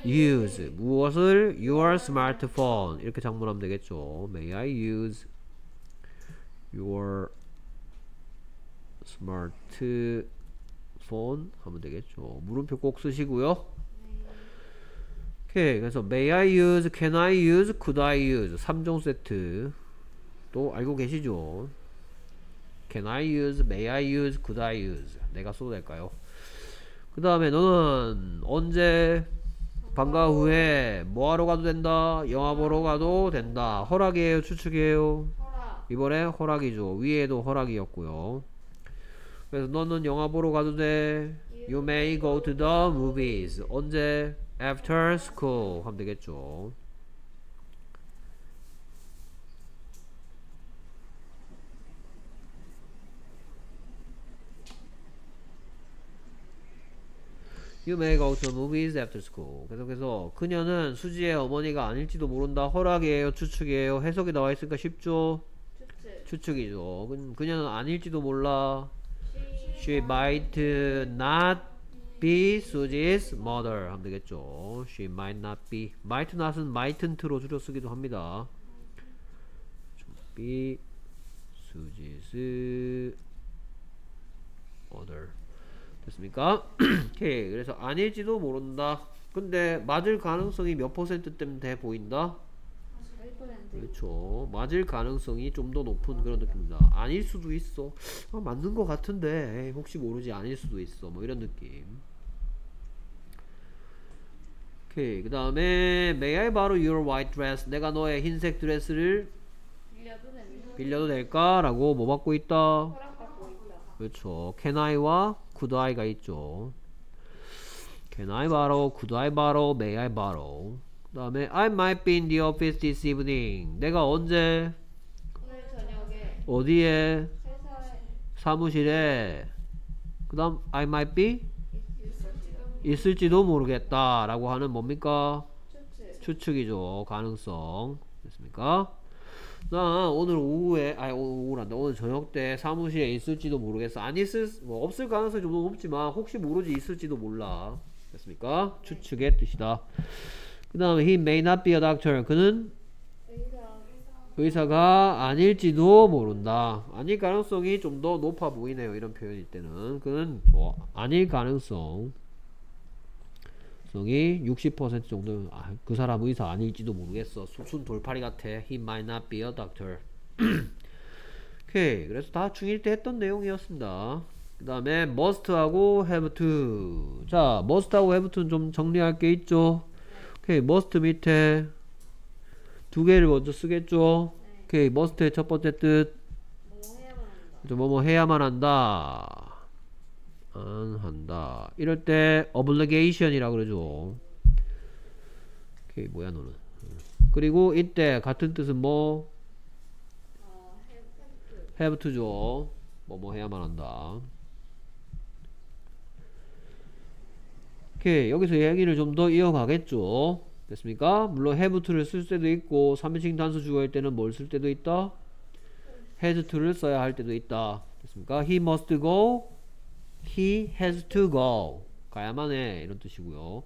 Use 무엇을 your smartphone 이렇게 작문하면 되겠죠. May I use your smartphone 하면 되겠죠. 물음표 꼭 쓰시고요. 오케이. 그래서 may I use, can I use, could I use 3종 세트 또 알고 계시죠? Can I use, may I use, could I use 내가 써도 될까요? 그 다음에 너는 언제 방과 후에 뭐 하러 가도 된다? 영화 보러 가도 된다. 허락이에요? 추측이에요? 허락 이번에 허락이죠. 위에도 허락이었고요. 그래서 너는 영화 보러 가도 돼. You may go to the movies. 언제? After school 하면 되겠죠. You may go to the movies after school. 계속해서 그녀는 수지의 어머니가 아닐지도 모른다. 허락이에요, 추측이에요. 해석이 나와 있으니까 쉽죠. 추측 추측이죠. 그- 그녀는 아닐지도 몰라. She might not be Susie's mother 하면 되겠죠. She might not be. might not은 mightn't로 줄여 쓰기도 합니다. be Susie's mother. 됐습니까? 오케이. 그래서 아닐지도 모른다. 근데 맞을 가능성이 몇 퍼센트 때문에 돼 보인다? 1% 그렇죠. 맞을 가능성이 좀 더 높은 그런 느낌입니다. 아닐 수도 있어. 아, 맞는 것 같은데 에이, 혹시 모르지 아닐 수도 있어. 뭐 이런 느낌. 오케이. 그 다음에 May I borrow your white dress? 내가 너의 흰색 드레스를 빌려도 빌려도 될까? 라고 뭐 받고 있다 그렇죠. Can I와 Could I가 있죠. Can I borrow? Could I borrow? May I borrow? 그 다음에 I might be in the office this evening. 내가 언제? 어디에? 사무실에. 그 다음 I might be? 있을지도 모르겠다. 라고 하는 뭡니까? 추측. 추측이죠. 가능성. 됐습니까? 나 오늘 오후에 아니 오늘 오후란다. 오늘 저녁 때 사무실에 있을지도 모르겠어. 안 있을 뭐 없을 가능성이 좀 높지만 혹시 모르지 있을지도 몰라. 됐습니까? 추측의 뜻이다 그 다음에 he may not be a doctor 그는 의사 의사가 아닐지도 모른다. 아닐 가능성이 좀 더 높아 보이네요. 이런 표현일 때는. 그는 좋아. 아닐 가능성. 성이 60% 정도. 아, 그 사람 의사 아닐지도 모르겠어. 순 돌파리 같아. He might not be a doctor. 오케이. 그래서 다 중1 때 했던 내용이었습니다. 그 다음에 must하고 have to. 자, must하고 have to는 좀 정리할 게 있죠. 오케이. must 밑에 두 개를 먼저 쓰겠죠. 오케이. must의 첫 번째 뜻. 뭐좀 뭐뭐 해야만 한다. 안 한다. 이럴 때 obligation이라 그러죠. 오케이. 뭐야 너는. 그리고 이때 같은 뜻은 뭐 어 have to have to죠. 뭐뭐 해야만 한다. 오케이. 여기서 얘기를 좀 더 이어가겠죠. 됐습니까? 물론 have to를 쓸 때도 있고 3인칭 단수 주어일 때는 뭘 쓸 때도 있다? has to를 써야 할 때도 있다. 됐습니까? He must go. He has to go. 가야만 해. 이런 뜻이고요.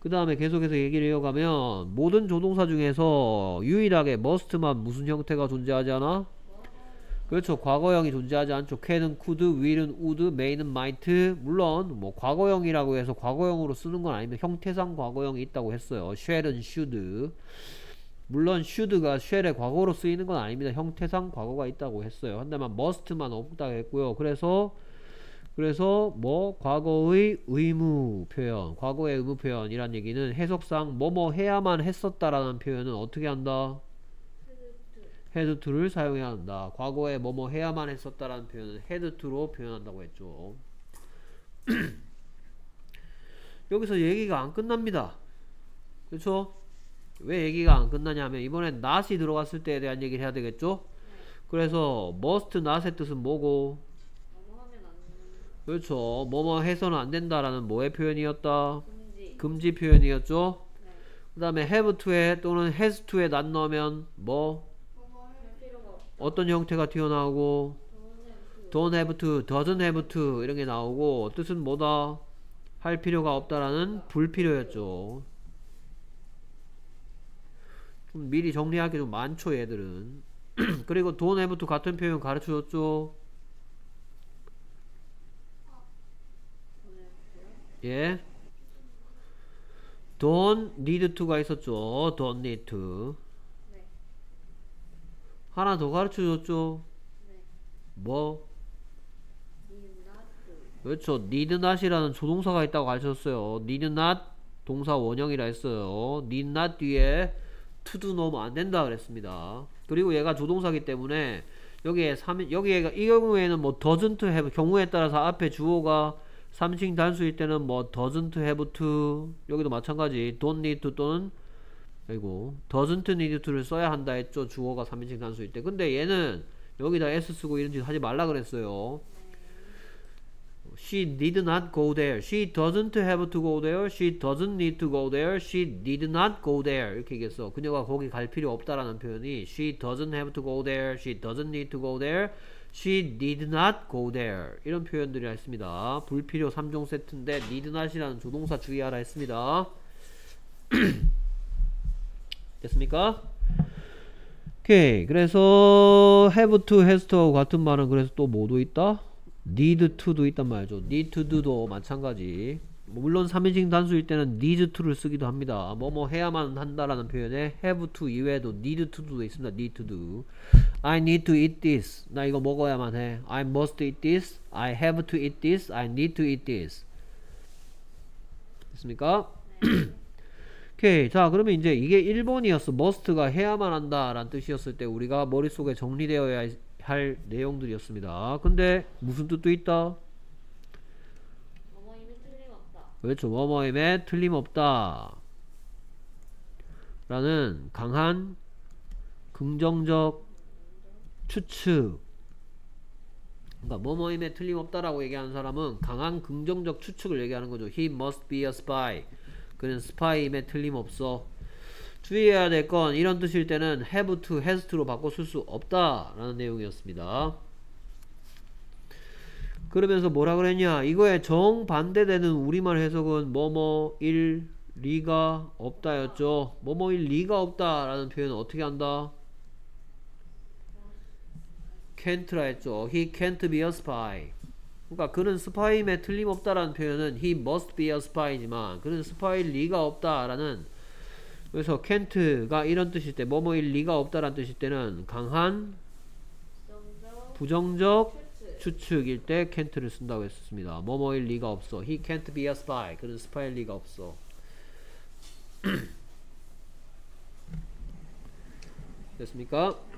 그 다음에 계속해서 얘기를 이어가면 모든 조동사 중에서 유일하게 must만 무슨 형태가 존재하지 않아? 그렇죠. 과거형이 존재하지 않죠. can은 could, will은 would, may는 might. 물론 뭐 과거형이라고 해서 과거형으로 쓰는 건 아닙니다. 형태상 과거형이 있다고 했어요. shall은 should. 물론 should가 shall의 과거로 쓰이는 건 아닙니다. 형태상 과거가 있다고 했어요. 한다면 must만 없다고 했고요. 그래서 그래서 뭐 과거의 의무 표현, 과거의 의무 표현이란 얘기는 해석상 뭐뭐 해야만 했었다라는 표현은 어떻게 한다? Had to를 사용해야 한다. 과거에 뭐뭐 해야만 했었다라는 표현은 had to로 표현한다고 했죠. 여기서 얘기가 안 끝납니다. 그렇죠? 왜 얘기가 안 끝나냐면 이번엔 not이 들어갔을 때에 대한 얘기를 해야 되겠죠? 그래서 must not의 뜻은 뭐고? 그렇죠. 뭐뭐 해서는 안 된다라는 뭐의 표현이었다? 금지. 금지 표현이었죠? 네. 그 다음에 have to에 또는 has to에 not 넣으면 뭐? 어떤 형태가 튀어나오고 don't have to, doesn't have to 이런 게 나오고 뜻은 뭐다? 할 필요가 없다라는 불필요였죠. 좀 미리 정리할 게 좀 많죠 얘들은. 그리고 don't have to 같은 표현 가르쳐줬죠. 예. don't need to가 있었죠. don't need to. 네. 하나 더 가르쳐 줬죠. 네. 뭐? to. 그렇죠. need not이라는 조동사가 있다고 가르쳤어요. need not 동사 원형이라 했어요. need not 뒤에 to도 넣으면 안 된다 그랬습니다. 그리고 얘가 조동사기 때문에 여기에 3 여기에 이 경우에는 뭐 doesn't have 경우에 따라서 앞에 주어가 3인 단수일 때는 뭐 doesn't have to 여기도 마찬가지 don't need to 또는 아이고 doesn't need to를 써야 한다 했죠. 주어가 3인칭 단수일 때. 근데 얘는 여기다 s 쓰고 이런 짓 하지 말라 그랬어요. She did not go there. She doesn't have to go there. She doesn't need to go there. She did not go there. 이렇게 얘기했어. 그녀가 거기 갈 필요 없다라는 표현이 She doesn't have to go there. She doesn't need to go there. She did not go there. 이런 표현들이 있습니다. 불필요 3종 세트인데 need not이라는 조동사 주의하라 했습니다. 됐습니까? 오케이. 그래서 have to, has to하고 같은 말은 그래서 또 뭐도 있다? need to도 있단 말이죠. need to do도 마찬가지. 뭐 물론 3인칭 단수일 때는 need to를 쓰기도 합니다. 뭐 뭐 해야만 한다라는 표현에 have to 이외에도 need to도 있습니다. need to do. I need to eat this. 나 이거 먹어야만 해. I must eat this. I have to eat this. I need to eat this. 됐습니까? 오케이. 자, 그러면 이제 이게 1번이었어. must가 해야만 한다 라는 뜻이었을 때 우리가 머릿속에 정리되어야 할 내용들이었습니다. 근데 무슨 뜻도 있다? 그렇죠. 뭐뭐임에 틀림없다. 라는 강한 긍정적 추측. 그러니까 뭐뭐임에 틀림없다라고 얘기하는 사람은 강한 긍정적 추측을 얘기하는 거죠. He must be a spy. 그는 스파이임에 틀림없어. 주의해야 될 건 이런 뜻일 때는 have to, has to로 바꿔 쓸 수 없다 라는 내용이었습니다. 그러면서 뭐라 그랬냐? 이거에 정반대되는 우리말 해석은 뭐뭐 일 리가 없다였죠. 뭐뭐 일 리가 없다 라는 표현은 어떻게 한다? can't라 했죠. He can't be a spy. 그러니까 그는 스파임에 틀림없다라는 표현은 he must be a spy지만 그는 스파일 리가 없다라는 그래서 can't가 이런 뜻일 때 뭐뭐일 리가 없다라는 뜻일 때는 강한 정적 부정적 추측. 추측일 때 can't를 쓴다고 했습니다. 뭐뭐일 리가 없어. He can't be a spy. 그는 스파일 리가 없어. 됐습니까? 네.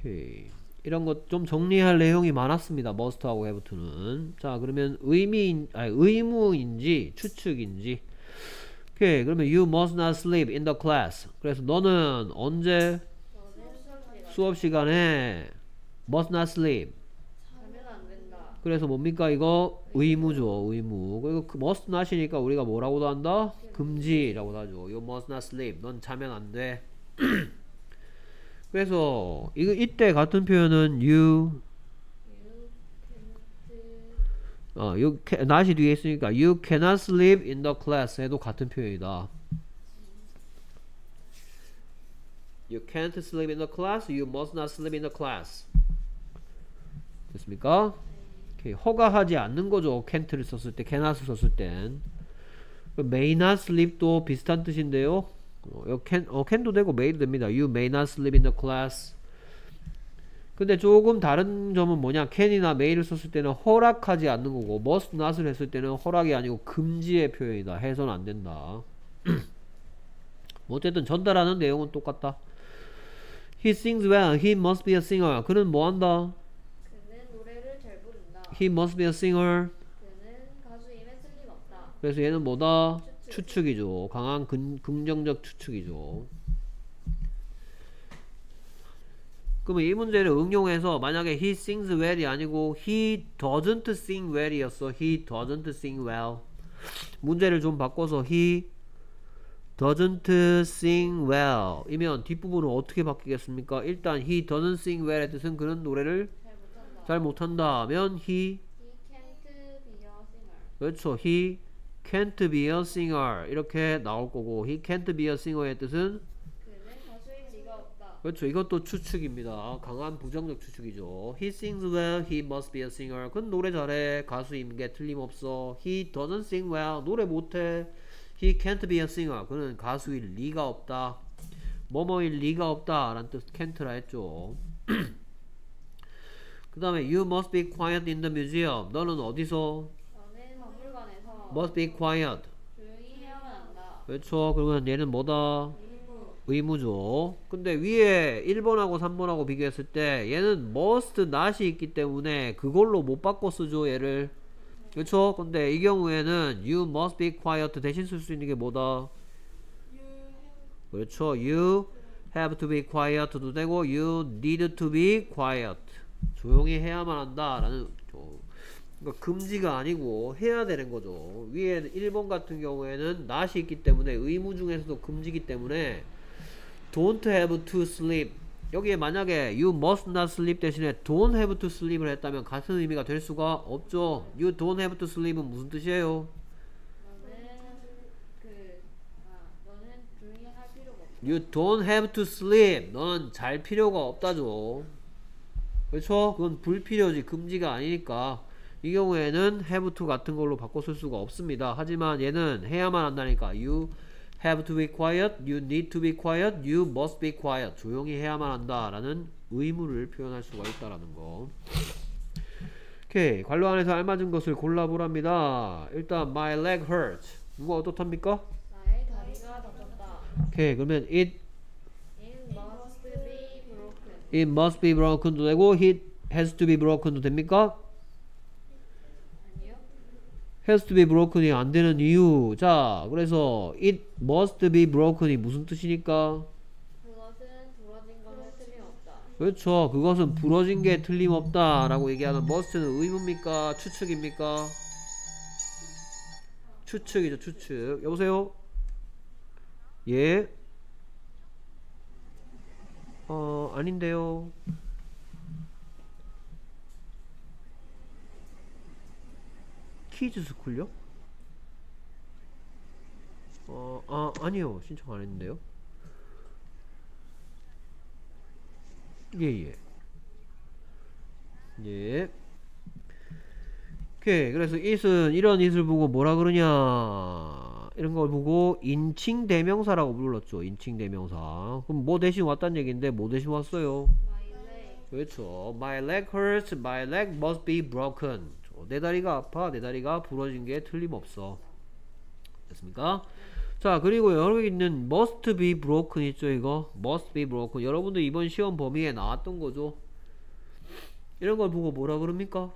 오케이. 이런 것 좀 정리할 내용이 많았습니다. have to는. 자, 그러면 의미인, 아니, 의무인지 추측인지. 오케이. 그러면 you must not sleep in the class. 그래서 너는 언제 수업 시간 수업 시간에 must not sleep. 그래서 뭡니까 이거 의무죠 의무 그리고 그 must not이니까 우리가 뭐라고도 한다 금지라고도 하죠 you must not sleep 넌 자면 안돼 그래서 이거 이때 같은 표현은 you 어 you can, not이 뒤에 있으니까 you cannot sleep in the class 해도 같은 표현이다 you can't sleep in the class you must not sleep in the class 됐습니까? 오케이. 허가하지 않는 거죠. can't를 썼을 때, cannot을 썼을 땐. 그 may not sleep도 비슷한 뜻인데요. 어, 요 can, 어, can도 되고 may도 됩니다. You may not sleep in the class. 근데 조금 다른 점은 뭐냐? can이나 may를 썼을 때는 허락하지 않는 거고 must not을 했을 때는 허락이 아니고 금지의 표현이다. 해서는 안 된다. 뭐 어쨌든 전달하는 내용은 똑같다. He sings well. He must be a singer. 그는 뭐 한다? 그는 노래를 잘 부른다. He must be a singer. 그는 가수임에 틀림없다. 그래서 얘는 뭐다? 추측. 추측이죠. 강한 근, 긍정적 추측이죠. 그러면 이 문제를 응용해서 만약에 he sings well이 아니고 he doesn't sing well이었어. he doesn't sing well. 문제를 좀 바꿔서 he doesn't sing well 이면 뒷부분은 어떻게 바뀌겠습니까? 일단 he doesn't sing well의 뜻은 그는 노래를 잘 못한다. 잘 못한다면 he He. 그렇죠. He can't be a singer 이렇게 나올 거고 he can't be a singer의 뜻은. 그렇죠. 이것도 추측입니다. 강한 부정적 추측이죠. He sings well. He must be a singer. 그는 노래 잘해. 가수인 게 틀림없어. He doesn't sing well. 노래 못해. He can't be a singer. 그는 가수일 리가 없다. 뭐뭐일 리가 없다. 라는 뜻 can't라 했죠. 그 다음에 You must be quiet in the museum. 너는 어디서? Must be 한다. 그렇죠. 그러면 얘는 뭐다? 의무. 의무죠. 근데 위에 1번하고 3번하고 비교했을 때 얘는 must not이 있기 때문에 그걸로 못 바꿔 쓰죠 얘를 그렇죠? 근데 이 경우에는 you must be quiet 대신 쓸 수 있는 게 뭐다? 그렇죠. you have to be quiet도 되고 you need to be quiet 조용히 해야만 한다 라는 좀 그러니까 금지가 아니고 해야 되는 거죠. 위에 1번 같은 경우에는 not이 있기 때문에 의무 중에서도 금지기 때문에 don't have to sleep 여기에 만약에 you must not sleep 대신에 don't have to sleep을 했다면 같은 의미가 될 수가 없죠. you don't have to sleep은 무슨 뜻이에요? 그 아, you don't have to sleep 너는 잘 필요가 없다죠. 그렇죠? 그건 불필요지 금지가 아니니까 이 경우에는 have to 같은 걸로 바꿔 쓸 수가 없습니다. 하지만 얘는 해야만 한다니까 you have to be quiet, you need to be quiet, you must be quiet 조용히 해야만 한다라는 의무를 표현할 수가 있다라는 거. 오케이 관로 안에서 알맞은 것을 골라보랍니다. 일단 my leg hurts 누가 어떻답니까? 나의 다리가 다쳤다. 오케이 그러면 it It must be broken. it must be broken도 되고 it has to be broken도 됩니까? Has to be broken이 안 되는 이유. 자, 그래서 it must be broken이 무슨 뜻이니까? 그것은 부러진 것에 틀림없다. 그렇죠. 그것은 부러진 게 틀림없다 라고 얘기하는 must는 의무입니까? 추측입니까? 추측이죠, 추측. 여보세요? 예? 어, 아닌데요. 키즈 스쿨요? 어, 아, 아니요. 신청 안 했는데요. 예, 예. 예. 오케이. 그래서 it은 이런 it을 보고 뭐라 그러냐. 이런 걸 보고 인칭 대명사라고 불렀죠. 인칭 대명사. 그럼 뭐 대신 왔단 얘기인데 뭐 대신 왔어요? 그렇죠. My leg hurts. My leg must be broken. 내 다리가 아파. 내 다리가 부러진 게 틀림없어. 됐습니까? 자, 그리고 여기 있는 must be broken 있죠, 이거? must be broken. 여러분들 이번 시험 범위에 나왔던 거죠? 이런 걸 보고 뭐라 그럽니까?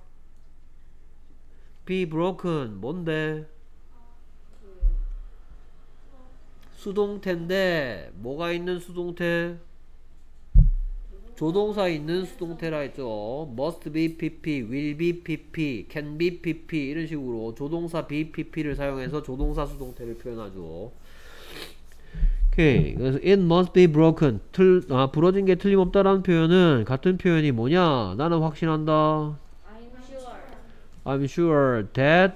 be broken. 뭔데? 수동태인데, 뭐가 있는 수동태? 조동사 있는 수동태라 했죠. must be pp, will be pp, can be pp 이런 식으로 조동사 be pp를 사용해서 조동사 수동태를 표현하죠. 오케이. 그래서 it must be broken. 틀, 아, 부러진 게 틀림없다라는 표현은 같은 표현이 뭐냐? 나는 확신한다. I'm sure I'm sure that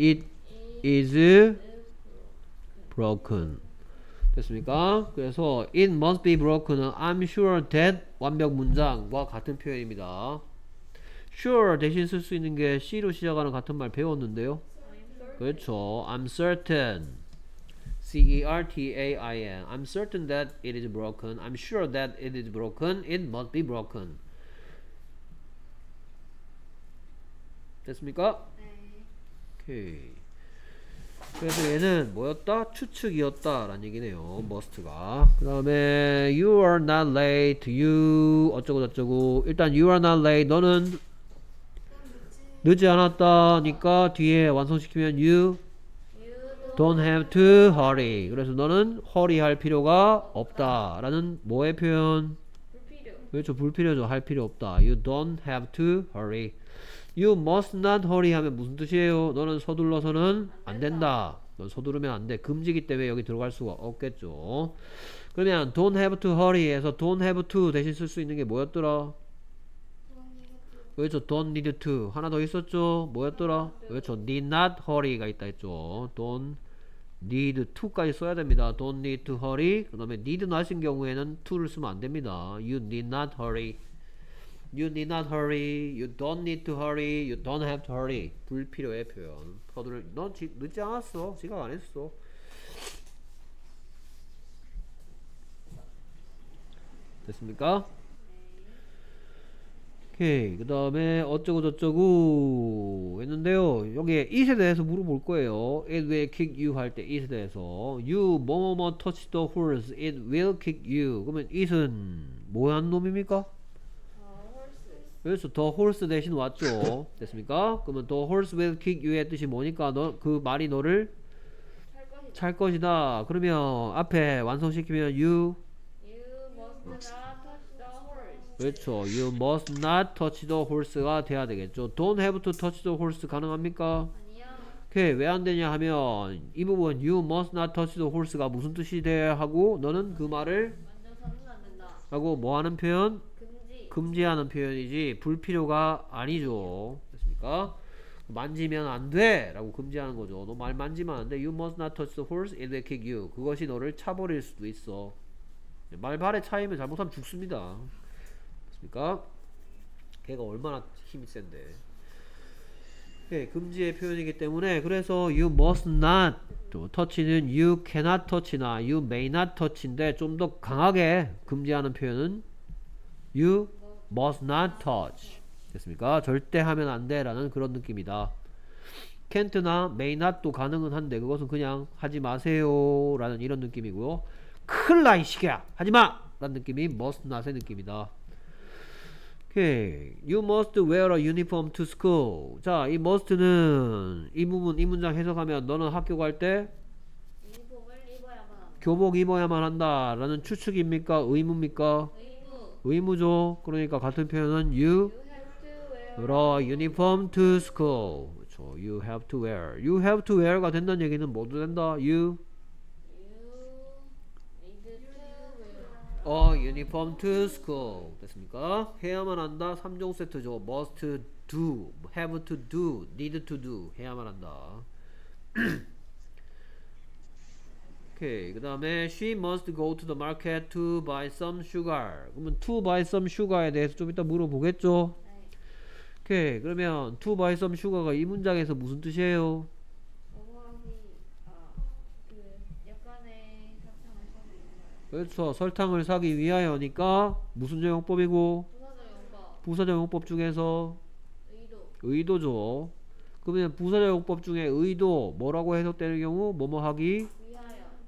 it is broken. 됐습니까? 그래서 it must be broken은 I'm sure that 완벽 문장과 같은 표현입니다. sure 대신 쓸 수 있는 게 C로 시작하는 같은 말 배웠는데요. 그렇죠. I'm certain. C-E-R-T-A-I-N. I'm certain that it is broken. I'm sure that it is broken. It must be broken. 됐습니까? 네. 오케이. 그래서 얘는 뭐였다? 추측이었다 라는 얘기네요. must가. 그 다음에 you are not late. you 어쩌고 저쩌고. 일단 you are not late. 너는 늦지 않았다 니까 뒤에 완성시키면 you don't have to hurry. 그래서 너는 hurry할 필요가 없다 라는 뭐의 표현? 불필요. 그렇죠. 불필요죠. 할 필요 없다. You don't have to hurry. You must not hurry 하면 무슨 뜻이에요? 너는 서둘러서는 안 된다. 넌 서두르면 안 돼. 금지기 때문에 여기 들어갈 수가 없겠죠. 그러면 don't have to hurry에서 don't have to 대신 쓸 수 있는 게 뭐였더라? 그렇죠. don't need to. 하나 더 있었죠? 뭐였더라? 그렇죠. need not hurry가 있다 했죠. don't need to까지 써야 됩니다. don't need to hurry. 그 다음에 need not인 경우에는 to를 쓰면 안 됩니다. you need not hurry. You need not hurry. You don't need to hurry. You don't have to hurry. 불필요의 표현. 서두를 넌 지, 늦지 않았어. 지각 안 했어. 됐습니까? 오케이. 그 다음에 어쩌고 저쩌고 했는데요. 여기에 it에 대해서 물어볼 거예요. It will kick you 할때 it에 대해서 You 뭐뭐뭐 touch the horse. It will kick you. 그러면 it은 뭐한 놈입니까? 어. 그래서 the horse 대신 왔죠. 됐습니까? 그러면 the horse will kick you의 뜻이 뭐니까 너 그 말이 너를 할 것이다. 찰 것이다. 그러면 앞에 완성시키면 you You must not touch the horse. 그렇죠. You must not touch the horse가 돼야 되겠죠. Don't have to touch the horse 가능합니까? 아니야. 오케이 왜 안 되냐 하면 이 부분 you must not touch the horse가 무슨 뜻이 돼 하고 너는 그 말을. 하고 뭐 하는 표현? 금지. 금지하는 표현이지 불필요가 아니죠. 됐습니까? 만지면 안 돼! 라고 금지하는 거죠. 너 말 만지면 안 돼. You must not touch the horse, it will kick you. 그것이 너를 차버릴 수도 있어. 말발에 차이면 잘못하면 죽습니다. 됐습니까? 걔가 얼마나 힘이 센데. 예, 금지의 표현이기 때문에 그래서 you must not 또 touch는 you cannot touch나 you may not touch인데 좀 더 강하게 금지하는 표현은 you must not touch 됐습니까? 절대 하면 안 돼 라는 그런 느낌이다. can't나 may not도 가능은 한데 그것은 그냥 하지 마세요 라는 이런 느낌이고요. 큰일 나이 시기야 하지마! 라는 느낌이 must not의 느낌이다. 오케이. You must wear a uniform to school. 자, 이 must는 이 부분, 이 문장 해석하면 너는 학교 갈때 유니폼을 입어야만 합니다. 교복 입어야만 한다. 라는 추측입니까? 의무입니까? 의무. 의무죠. 그러니까 같은 표현은 you wear. a uniform to school. 그렇죠. You have to wear. You have to wear가 된다는 얘기는 뭐도 된다. You a uniform to school. 됐습니까? 해야만 한다. 3종 세트죠. must do, have to do, need to do. 해야만 한다. 오케이. 그 다음에 she must go to the market to buy some sugar. 그러면 to buy some sugar에 대해서 좀 이따 물어보겠죠? 네. 오케이. 그러면 to buy some sugar가 이 문장에서 무슨 뜻이에요? 그렇죠. 설탕을 사기 위하여니까 무슨 적용법이고 부사적 용법 부사적 용법 중에서 의도 의도 죠. 그러면 부사적 용법 중에 의도 뭐라고 해석되는 경우 뭐뭐 하기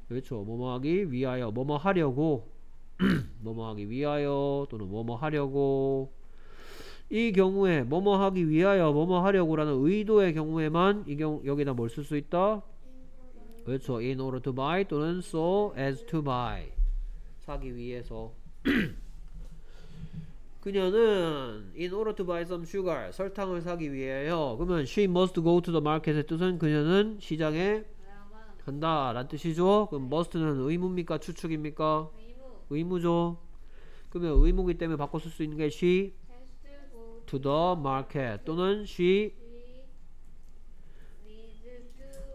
그렇죠. 뭐뭐 하기 위하여 뭐뭐 하려고 뭐뭐 하기 위하여 또는 뭐뭐 하려고 이 경우에 뭐뭐 하기 위하여 뭐뭐 하려고라는 의도의 경우에만 이 경우 여기다 뭘 쓸 수 있다? 그렇죠. in order to buy 또는 so as to buy 사기 위해서 그녀는 in order to buy some sugar 설탕을 사기 위해요. 그러면 she must go to the market의 뜻은 그녀는 시장에 간다 라는 뜻이죠. 그럼 must는 의무입니까 추측입니까? 의무 의무 죠. 그러면 의무기 때문에 바꿔 쓸 수 있는 게 she to the market 또는 she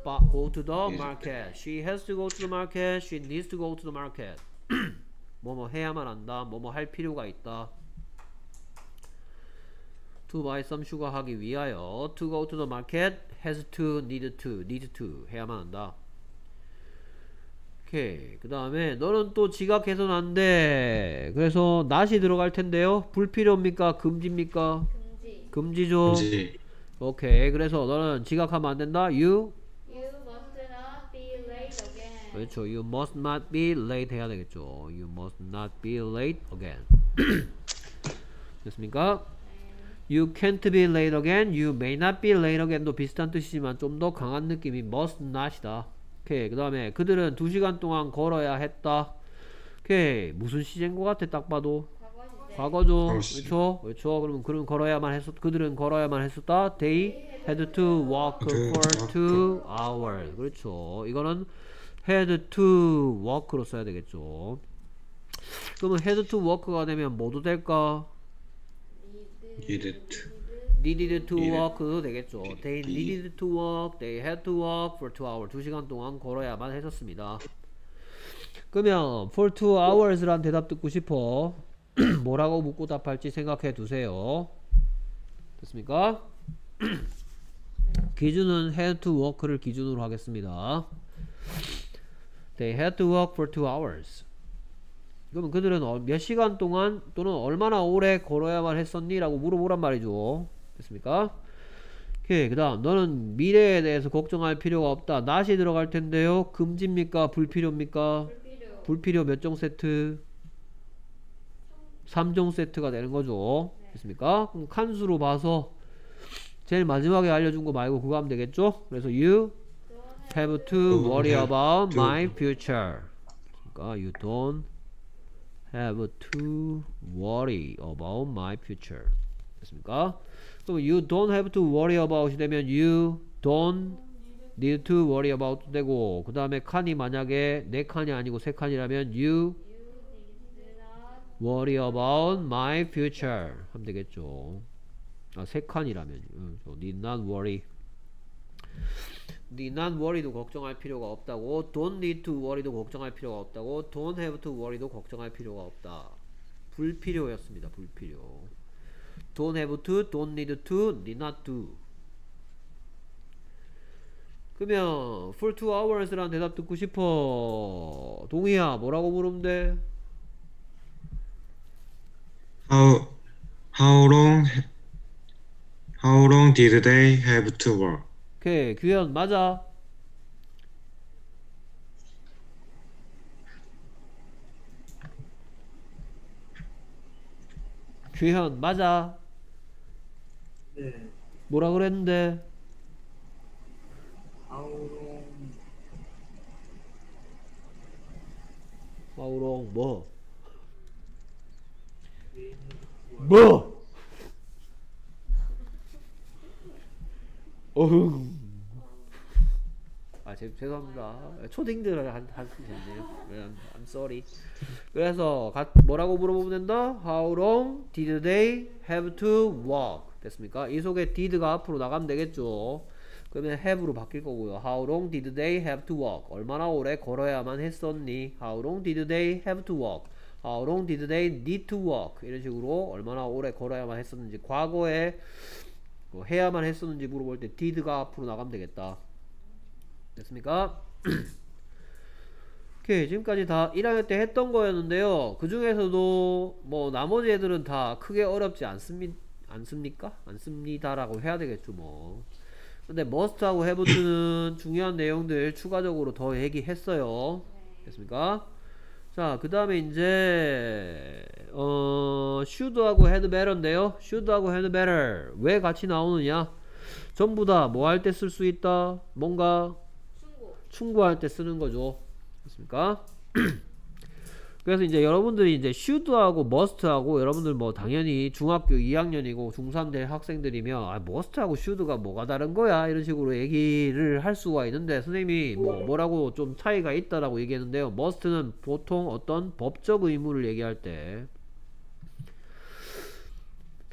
go to the market. She has to go to the market. She needs to go to the market. 뭐뭐 해야만 한다. 뭐뭐 할 필요가 있다. to buy some sugar 하기 위하여 to go to the market has to need to need to 해야만 한다 오케이 그 다음에 너는 또 지각해서는 안 돼 그래서 not이 들어갈 텐데요 불필요입니까 금지입니까 금지. 금지죠 금지. 오케이 그래서 너는 지각하면 안 된다 you You must not be late again. 그렇죠 you must not be late 해야 되겠죠 you must not be late again 됐습니까? You can't be late again, you may not be late again도 비슷한 뜻이지만 좀 더 강한 느낌이 must not이다. 오케이. 그 다음에 그들은 2시간 동안 걸어야 했다. 오케이. 무슨 시제인 것 같아, 딱 봐도. 과거. 과거죠. 과거 시제. 그렇죠. 그렇죠. 그러면 그는 걸어야만 했었, 그들은 걸어야만 했었다. They had to walk for two hours. 그렇죠. 이거는 had to walk로 써야 되겠죠. 그러면 had to walk가 되면 뭐도 될까? needed. Needed to walk도 되겠죠. They needed to walk, they had to walk for two hours. 두 시간 동안 걸어야만 했었습니다. 그러면 for two hours란 대답 듣고 싶어. 뭐라고 묻고 답할지 생각해 두세요. 됐습니까? 기준은 had to walk를 기준으로 하겠습니다. They had to walk for two hours. 그러면 그들은 어- 몇 시간 동안 또는 얼마나 오래 걸어야만 했었니? 라고 물어보란 말이죠. 됐습니까? 오케이. 그 다음, 너는 미래에 대해서 걱정할 필요가 없다. 낫이 들어갈 텐데요. 금지입니까? 불필요입니까? 불필요. 불필요 몇 종 세트? 3종 세트가 되는 거죠. 됐습니까? 그럼 칸수로 봐서 제일 마지막에 알려준 거 말고 그거 하면 되겠죠? 그래서 you have to worry about my future. 그러니까 you don't have to worry about my future. 됐습니까? 그럼 you don't have to worry about이 되면 you don't need to worry about 되고 그 다음에 칸이 만약에 네 칸이 아니고 세 칸이라면 you worry about my future 하면 되겠죠. 아, 세 칸이라면 응, 저 need not worry. need not worry도 걱정할 필요가 없다고 don't need to worry도 걱정할 필요가 없다고 don't have to worry도 걱정할 필요가 없다. 불필요였습니다. 불필요. Don't have to, don't need to, need not to. 그러면 for two hours라는 대답 듣고 싶어. 동희야 뭐라고 물으면 돼? How how long how long did they have to work? 오케이 규현 맞아 규현 맞아 네. 뭐라 그랬는데 아우롱 마우롱 뭐 네. 뭐? 어흥 아 죄, 죄송합니다 초딩들을 한, 한 뜻이었네요 I'm, sorry 그래서 가, 뭐라고 물어보면 된다? How long did they have to walk? 됐습니까? 이 속에 did가 앞으로 나가면 되겠죠 그러면 have로 바뀔 거고요 How long did they have to walk? 얼마나 오래 걸어야만 했었니? How long did they have to walk? How long did they need to walk? 이런 식으로 얼마나 오래 걸어야만 했었는지 과거에 뭐 해야만 했었는지 물어볼 때 did가 앞으로 나가면 되겠다 됐습니까? 오케이 지금까지 다 1학년 때 했던 거였는데요 그 중에서도 뭐 나머지 애들은 다 크게 어렵지 않습니, 않습니까? 않습니다 라고 해야 되겠죠 뭐 근데 must하고 have는 중요한 내용들 추가적으로 더 얘기했어요 됐습니까? 자, 그 다음에 이제, 어, better인데요. should하고 had better. 왜 같이 나오느냐? 전부 다 뭐 할 때 쓸 수 있다? 뭔가 충고. 충고할 때 쓰는 거죠. 됐습니까? 그래서 이제 여러분들이 이제 should하고 must하고 여러분들 뭐 당연히 중학교 2학년이고 중3 될 학생들이면 아 must하고 should가 뭐가 다른 거야 이런 식으로 얘기를 할 수가 있는데 선생님이 뭐 뭐라고 좀 차이가 있다라고 얘기했는데요 must는 보통 어떤 법적 의무를 얘기할 때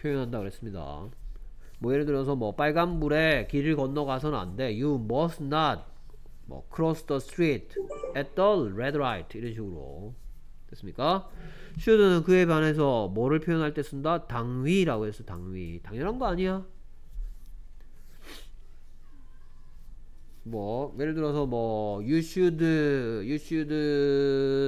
표현한다 그랬습니다 뭐 예를 들어서 뭐 빨간불에 길을 건너가서는 안돼 you must not 뭐 cross the street at the red light 이런 식으로 됐습니까? should는 그에 반해서 뭐를 표현할 때 쓴다? 당위라고 해서 당위. 당연한 거 아니야? 뭐 예를 들어서 뭐 you should you should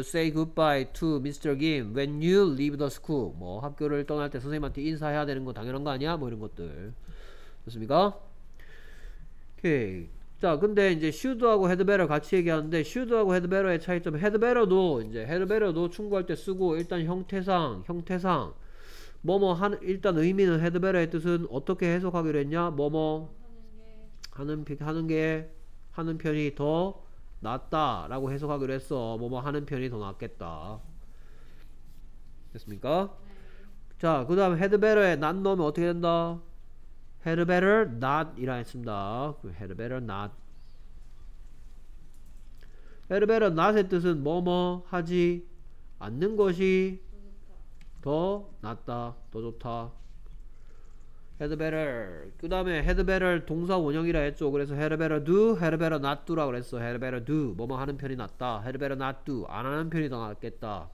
say goodbye to Mr. Kim when you leave the school 뭐 학교를 떠날 때 선생님한테 인사해야 되는 거 당연한 거 아니야? 뭐 이런 것들 됐습니까? 오케이 자 근데 이제 had better 같이 얘기하는데 had better의 차이점 better도 이제 better도 충고할 때 쓰고 일단 형태상 형태상 뭐뭐 한 일단 의미는 better의 뜻은 어떻게 해석하기로 했냐 뭐뭐 하는 게 하는 게 하는 편이 더 낫다라고 해석하기로 했어. 뭐뭐 하는 편이 더 낫겠다. 됐습니까? 자, 그 다음 had better에 not 넣으면 어떻게 된다? Had better not 이라 했습니다. 그 had better not. had better not의 뜻은 뭐뭐 하지 않는 것이 더 낫다, 더 좋다. had better. 그 다음에 had better 동사 원형이라 했죠. 그래서 had better do, had better not do라 그랬어. had better do. 뭐뭐 하는 편이 낫다. had better not do. 안 하는 편이 더 낫겠다.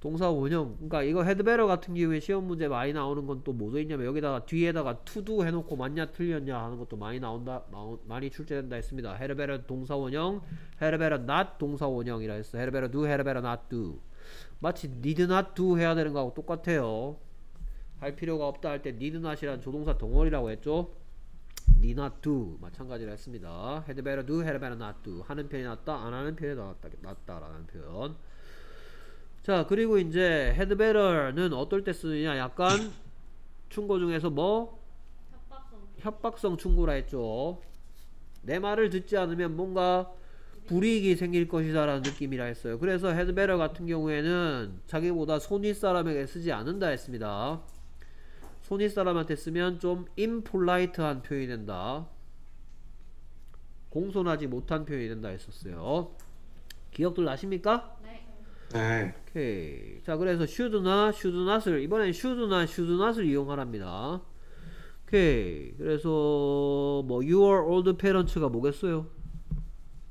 동사 원형. 그러니까 이거 better 같은 경우에 시험 문제 많이 나오는 건 또 뭐도 있냐면 여기다가 뒤에다가 do 해놓고 맞냐 틀렸냐 하는 것도 많이 나온다. 많이 출제된다 했습니다. better 동사 원형, better not 동사 원형이라 했어. better do, better not do. 마치 need not do 해야 되는 거하고 똑같아요. 할 필요가 없다 할 때 need not이란 조동사 덩어리라고 했죠. need not do 마찬가지로 했습니다. better do, better not do 하는 편이 낫다, 안 하는 편이 더 낫다, 낫다라는 표현. 자 그리고 이제 better는 어떨 때 쓰느냐 약간 충고 중에서 뭐 협박성 협박성 충고라 했죠. 내 말을 듣지 않으면 뭔가 불이익이 생길 것이다 라는 느낌이라 했어요. 그래서 better 같은 경우에는 자기보다 손윗 사람에게 쓰지 않는다 했습니다. 손윗 사람한테 쓰면 좀 impolite한 표현이 된다. 공손하지 못한 표현이 된다 했었어요. 기억들 나십니까? 네 네. 오케이. 자, 그래서 should나 should not을 이번엔 should나 should not을 이용하랍니다. 오케이. 그래서 뭐 your old parents가 뭐겠어요?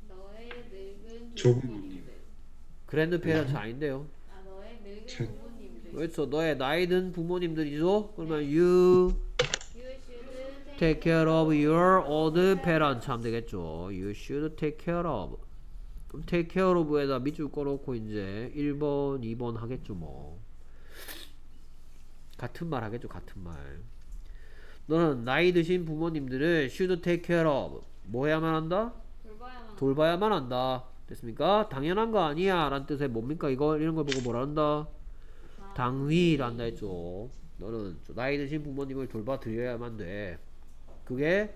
너의 늙은 조- 부모님들 grand parents 아닌데요. 아 너의 늙은 저- 부모님들 그렇죠. 너의 나이 든 부모님들이죠. 그러면 you You should take care of your old parents 하면 되겠죠. You should take care of. 그럼 take care of에다 밑줄 꺼놓고 이제 1번, 2번 하겠죠 뭐. 같은 말 하겠죠 같은 말. 너는 나이 드신 부모님들을 should take care of 뭐 해야만 한다? 돌봐야만 돌봐야만 한다. 됐습니까? 당연한 거 아니야 라는 뜻의 뭡니까 이거 이런 걸 보고 뭐라 한다? 당위란다 했죠. 너는 저 나이 드신 부모님을 돌봐 드려야만 돼. 그게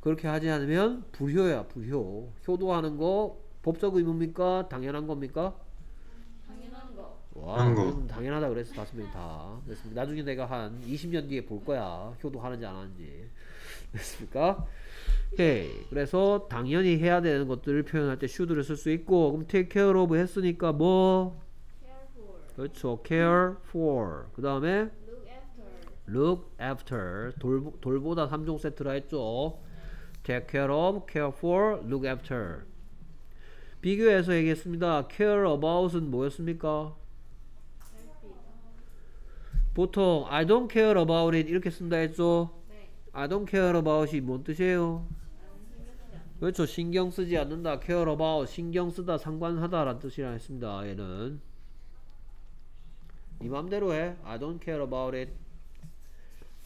그렇게 하지 않으면 불효야 불효. 효도하는 거 법적 의무입니까? 당연한 겁니까? 당연한 거 와. 그건 당연하다 그랬어 다섯 명이 다. 됐습니다. 나중에 내가 한 20년 뒤에 볼 거야. 효도하는지 안 하는지. 됐습니까? 오케이. 그래서 당연히 해야 되는 것들을 표현할 때 should를 쓸 수 있고, 그럼 take care of 했으니까 뭐? care for 그렇죠. care for. 그 다음에 look after look after. 돌, 돌보다 3종 세트라 했죠. take care of, care for, look after. 비교해서 얘기했습니다. care about은 뭐였습니까? 보통 I don't care about it 이렇게 쓴다 했죠. 네 I don't care about이 뭔 뜻이에요? 그렇죠. 신경 쓰지 않는다. care about 신경 쓰다 상관하다 라는 뜻이라 했습니다. 얘는 네 맘대로 해. I don't care about it.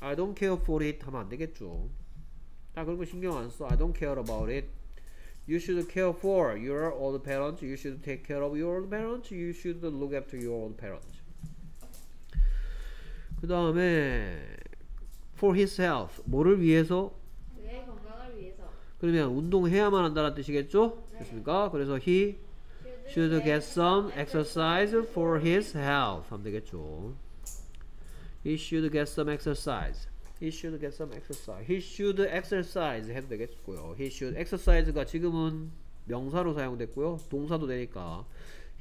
I don't care for it 하면 안 되겠죠. 아 그런 거 신경 안 써. I don't care about it. You should care for your old parents. You should take care of your old parents. You should look after your old parents. 그 다음에 for his health 뭐를 위해서 그의 건강을 위해서 그러면 운동해야만 한다는 뜻이겠죠? 됐습니까? 그래서 he should get some exercise for his health 하면 되겠죠. He should get some exercise. He should get some exercise. He should exercise 해도 되겠고요. He should exercise가 지금은 명사로 사용됐고요. 동사도 되니까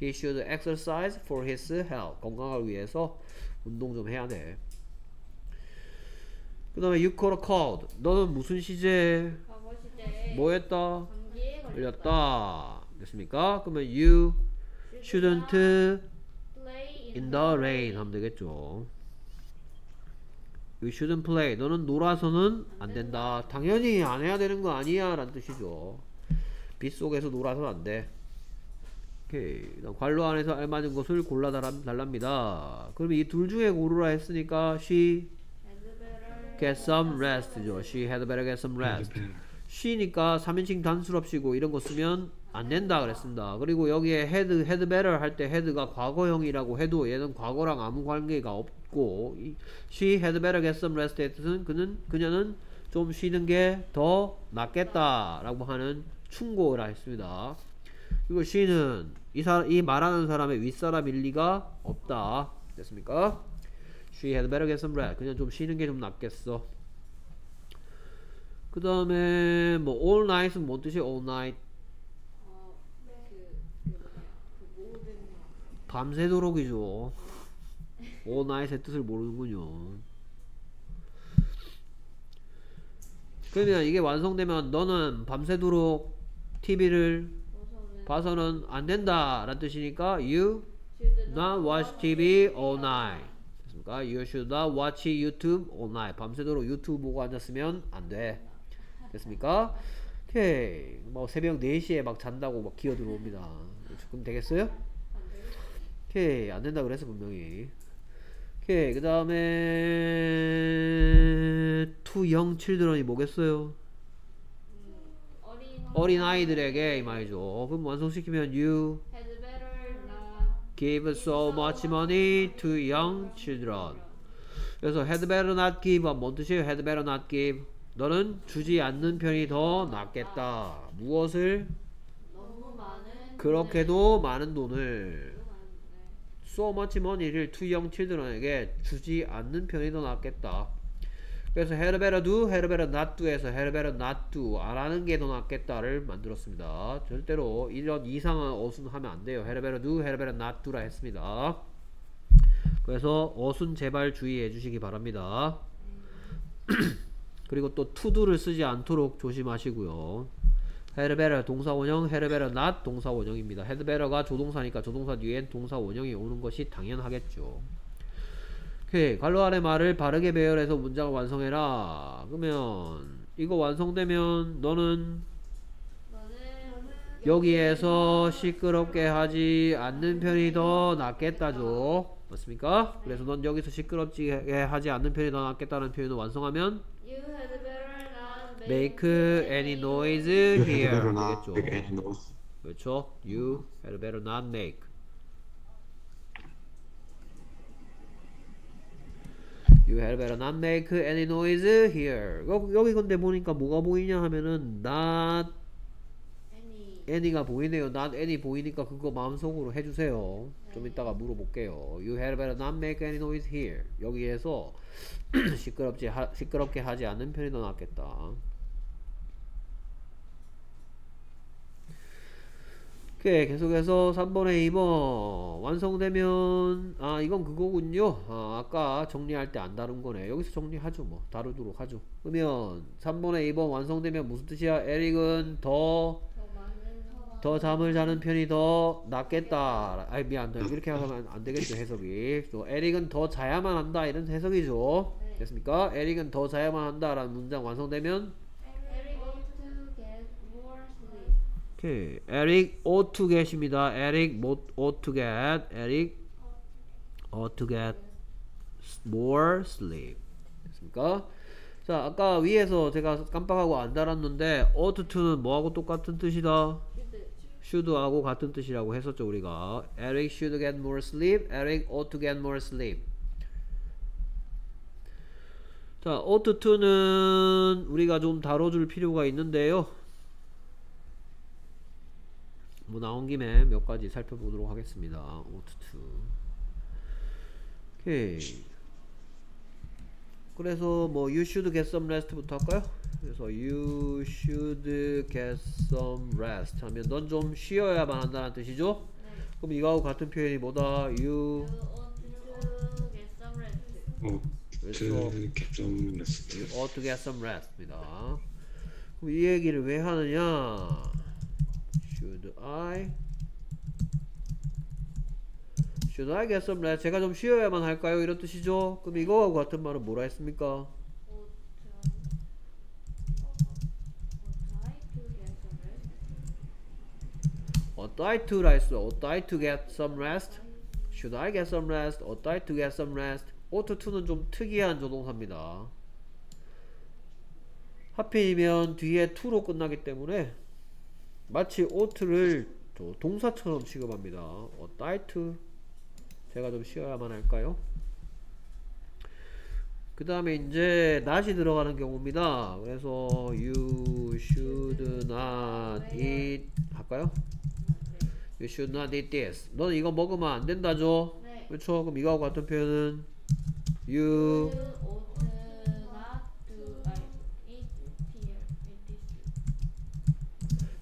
He should exercise for his health. 건강을 위해서 운동 좀 해야 돼. 그 다음에 you caught a cold. 너는 무슨 시제 과거 시제에 뭐 했다? 감기에 걸렸다. 됐습니까? 그러면 you shouldn't in the rain 하면 되겠죠. You shouldn't play. 너는 놀아서는 안 된다. 당연히 안 해야 되는 거 아니야 라는 뜻이죠. 빛 속에서 놀아서는 안 돼. 오케이. 관로 안에서 알맞은 것을 골라 달랍니다. 그럼 이 둘 중에 고르라 했으니까 she get some rest죠. She had better get some rest. she니까 3인칭 단수럽시고 이런 거 쓰면 안 된다 그랬습니다. 그리고 여기에 had, had better 할 때 had가 과거형이라고 해도 얘는 과거랑 아무 관계가 없 고이 she had better get some rest의 뜻은 그는 그녀는 좀 쉬는 게 더 낫겠다라고 하는 충고라 했습니다. 그리고 she는 이, 사, 이 말하는 사람의 윗사람일 리가 없다. 됐습니까? She had better get some rest. 그냥 좀 쉬는 게 좀 낫겠어. 그 다음에 뭐 all night은 뭔 뜻이에요? all night 어, 그, 그그 모든 밤새도록이죠. All night의 뜻을 모르는군요. 그러면 이게 완성되면 너는 밤새도록 TV를 봐서는 안 된다 라는 뜻이니까 you not watch TV all night 됐습니까? You should not watch YouTube all night 밤새도록 유튜브 보고 앉았으면 안 돼. 됐습니까? 오케이 뭐 새벽 4시에 막 잔다고 막 기어 들어옵니다. 그럼 되겠어요? 오케이 안 된다 그래서 분명히 오케이 그 다음에 young children이 뭐겠어요? 음, 어린 아이들에게 이 말이죠. 그럼 완성시키면 you give so much money to young children. 그래서 had better not give 뭔 뜻이에요? had better not give. 너는 주지 않는 편이 더 낫겠다. 무엇을? 그렇게도 많은 돈을 네. So much money를 to young children에게 주지 않는 편이 더 낫겠다. 그래서 had better do, had better not do에서 had better not do 안 하는 게 더 낫겠다를 만들었습니다. 절대로 이런 이상한 어순 하면 안 돼요. had better do, had better not do라 했습니다. 그래서 어순 제발 주의해 주시기 바랍니다. 그리고 또 to do를 쓰지 않도록 조심하시고요. Better 동사 원형, had better not 동사 원형입니다. better가 조동사니까 조동사 뒤엔 동사 원형이 오는 것이 당연하겠죠. 오케이. 관로 아래 말을 바르게 배열해서 문장을 완성해라. 그러면 이거 완성되면 너는 너는 여기에서 시끄럽게 하지 않는 편이 더 낫겠다죠. 맞습니까? 그래서 넌 여기서 시끄럽게 하지 않는 편이 더 낫겠다는 표현을 완성하면 make any noise here 되겠죠. make any noise. 그렇죠. You had better not make. You had better not make any noise here. 여- 여기 근데 보니까 뭐가 보이냐 하면은 not any any가 보이네요. not any 보이니까 그거 마음속으로 해주세요. 좀 이따가 물어볼게요. You had better not make any noise here. 여기에서 시끄럽지 하, 시끄럽게 하지 않는 편이 더 낫겠다. 오케이 계속해서 3번에 2번 완성되면 아 이건 그거군요 아, 아까 정리할 때 안 다룬 거네 여기서 정리하죠 뭐 다루도록 하죠 그러면 3번에 2번 완성되면 무슨 뜻이야 에릭은 더 더 잠을 자는 편이 더 낫겠다. 아이 미안, 너 이렇게 하면 안 되겠죠 해석이. 또 에릭은 더 자야만 한다 이런 해석이죠. 네. 됐습니까? 에릭은 더 자야만 한다 라는 문장 완성되면 Eric ought to get more sleep. 오케이. 에릭 get입니다. 에릭 get. 에릭 get more sleep. 됐습니까? 자, 아까 위에서 제가 깜빡하고 안 달았는데 ought to는 뭐하고 똑같은 뜻이다? Should should하고 같은 뜻이라고 했었죠 우리가 Eric should get more sleep Eric ought to get more sleep 자 ought to는 우리가 좀 다뤄줄 필요가 있는데요 뭐 나온 김에 몇 가지 살펴보도록 하겠습니다 to 오케이 그래서 뭐 you should get some rest부터 할까요? 그래서 you should get some rest 하면 넌 좀 쉬어야만 한다는 뜻이죠? 네. 그럼 이거하고 같은 표현이 뭐다? you You ought to get some rest. Oh, 그렇죠. to get some rest. you ought to get some rest입니다. 그럼 이 얘기를 왜 하느냐? Should I Should I get some rest? 제가 좀 쉬어야만 할까요? 이런 뜻이죠. 그럼 이거하고 같은 말은 뭐라 했습니까? ought I to rest? Ought I to get some rest? Should I get some rest? Ought I to get some rest? ought to는 좀 특이한 조동사입니다. 하필이면 뒤에 to로 끝나기 때문에 마치 저 동사처럼 취급합니다. I to 제가 좀 쉬어야만 할까요? 그 다음에 이제 not이 들어가는 경우입니다. 그래서 you should not eat 할까요? You should not eat this. 너는 이거 먹으면 안 된다죠? 네. 그렇죠? 그럼 이거하고 같은 표현은 you You ought not to I eat here eat this.